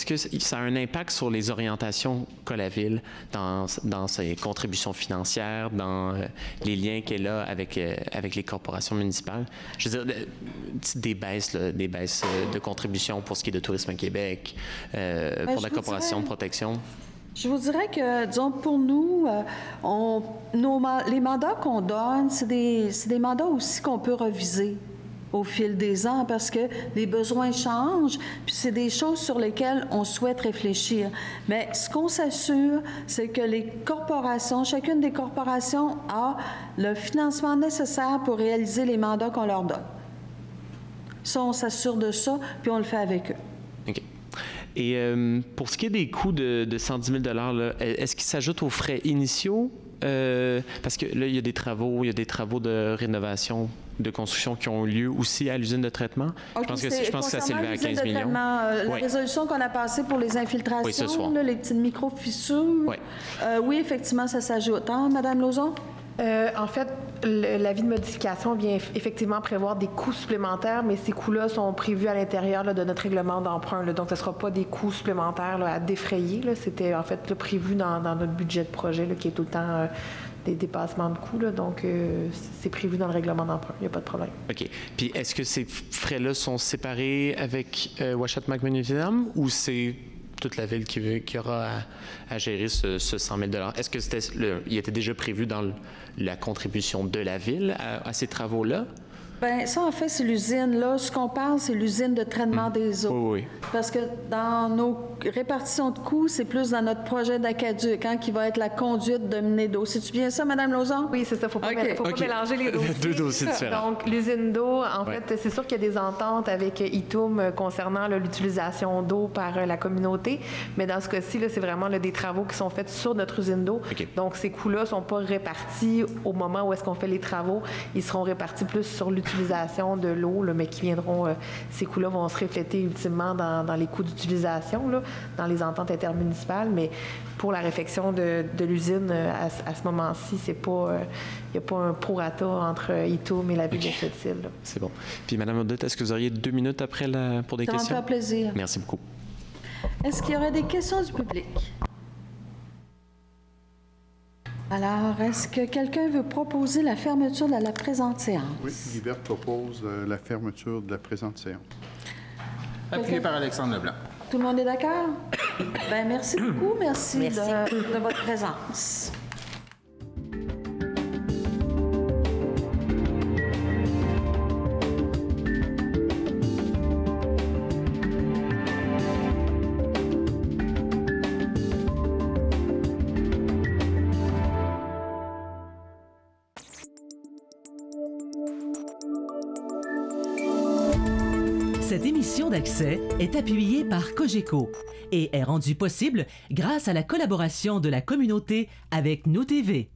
que ça a un impact sur les orientations qu'a la Ville dans, dans ses contributions financières, dans euh, les liens qu'elle a avec, euh, avec les corporations municipales? Je veux dire, de- des baisses, là, des baisses de contributions pour ce qui est de Tourisme Québec, euh, Ben, pour la corporation dirais- de protection. Je vous dirais que, disons, pour nous, euh, les mandats qu'on donne, c'est des, mandats aussi qu'on peut reviser au fil des ans parce que les besoins changent, puis c'est des choses sur lesquelles on souhaite réfléchir. Mais ce qu'on s'assure, c'est que les corporations, chacune des corporations a le financement nécessaire pour réaliser les mandats qu'on leur donne. Ça, on s'assure de ça, puis on le fait avec eux. OK. Et euh, pour ce qui est des coûts de, de 110 000 là, est-ce qu'ils s'ajoutent aux frais initiaux? Euh, parce que là, il y a des travaux, il y a des travaux de rénovation, de construction qui ont eu lieu aussi à l'usine de traitement. je pense que, c'est- je pense que ça concernant s'élevait à l'usine 15 de millions. euh, La Oui. résolution qu'on a passée pour les infiltrations, Oui, ce soir. là, les petites micro-fissures, Oui. euh, oui, effectivement, ça s'ajoute. Hein, Madame Lauzon? Euh, en fait, l'avis de modification vient eff- effectivement prévoir des coûts supplémentaires, mais ces coûts-là sont prévus à l'intérieur de notre règlement d'emprunt. donc, ce ne sera pas des coûts supplémentaires à défrayer. C'était en fait prévu dans, notre budget de projet, qui est tout le temps euh, des dépassements de coûts. donc, euh, c'est prévu dans le règlement d'emprunt. Il n'y a pas de problème. OK. Puis est-ce que ces frais-là sont séparés avec Washat McManus ou c'est toute la ville qui, aura à, gérer ce, ce 100 000 Est-ce que c'était il était déjà prévu dans la contribution de la ville à ces travaux-là? Ben ça, en fait, c'est l'usine. Là, ce qu'on parle, c'est l'usine de traitement des eaux. Oui, oui. Parce que dans nos répartitions de coûts, c'est plus dans notre projet d'Acaduc, hein, qui va être la conduite de menée d'eau. C'est-tu bien ça, Mme Lauzon? Oui, c'est ça. Faut pas, OK. mé- faut OK. pas mélanger les dossiers. Deux dossiers différents. Donc, l'usine d'eau, en Ouais. fait, c'est sûr qu'il y a des ententes avec ITUM euh, concernant l'utilisation d'eau par euh, la communauté, mais dans ce cas-ci, c'est vraiment là, des travaux qui sont faits sur notre usine d'eau. OK. Donc, ces coûts-là ne sont pas répartis au moment où est-ce qu'on fait les travaux. Ils seront répartis plus sur l'utilisation de l'eau, mais qui viendront, euh, ces coûts-là vont se refléter ultimement dans, dans les coûts d'utilisation, dans les ententes intermunicipales, mais pour la réfection de, de l'usine, euh, à, ce- à ce moment-ci, c'est pas, euh, il n'y a pas un prorata entre euh, ITUM et la ville de cette île. C'est bon. Puis, Madame Audette, est-ce que vous auriez deux minutes après la... pour des Ça va me questions? plaisir. Merci beaucoup. Est-ce qu'il y aurait des questions du public? Alors, est-ce que quelqu'un veut proposer la fermeture de la présente séance? Oui, Guibert propose euh, la fermeture de la présente séance. Appuyé par Alexandre Leblanc. Tout le monde est d'accord? ben merci beaucoup. Merci, Merci. De, de votre présence. D'accès est appuyée par Cogeco et est rendue possible grâce à la collaboration de la communauté avec Nous TV.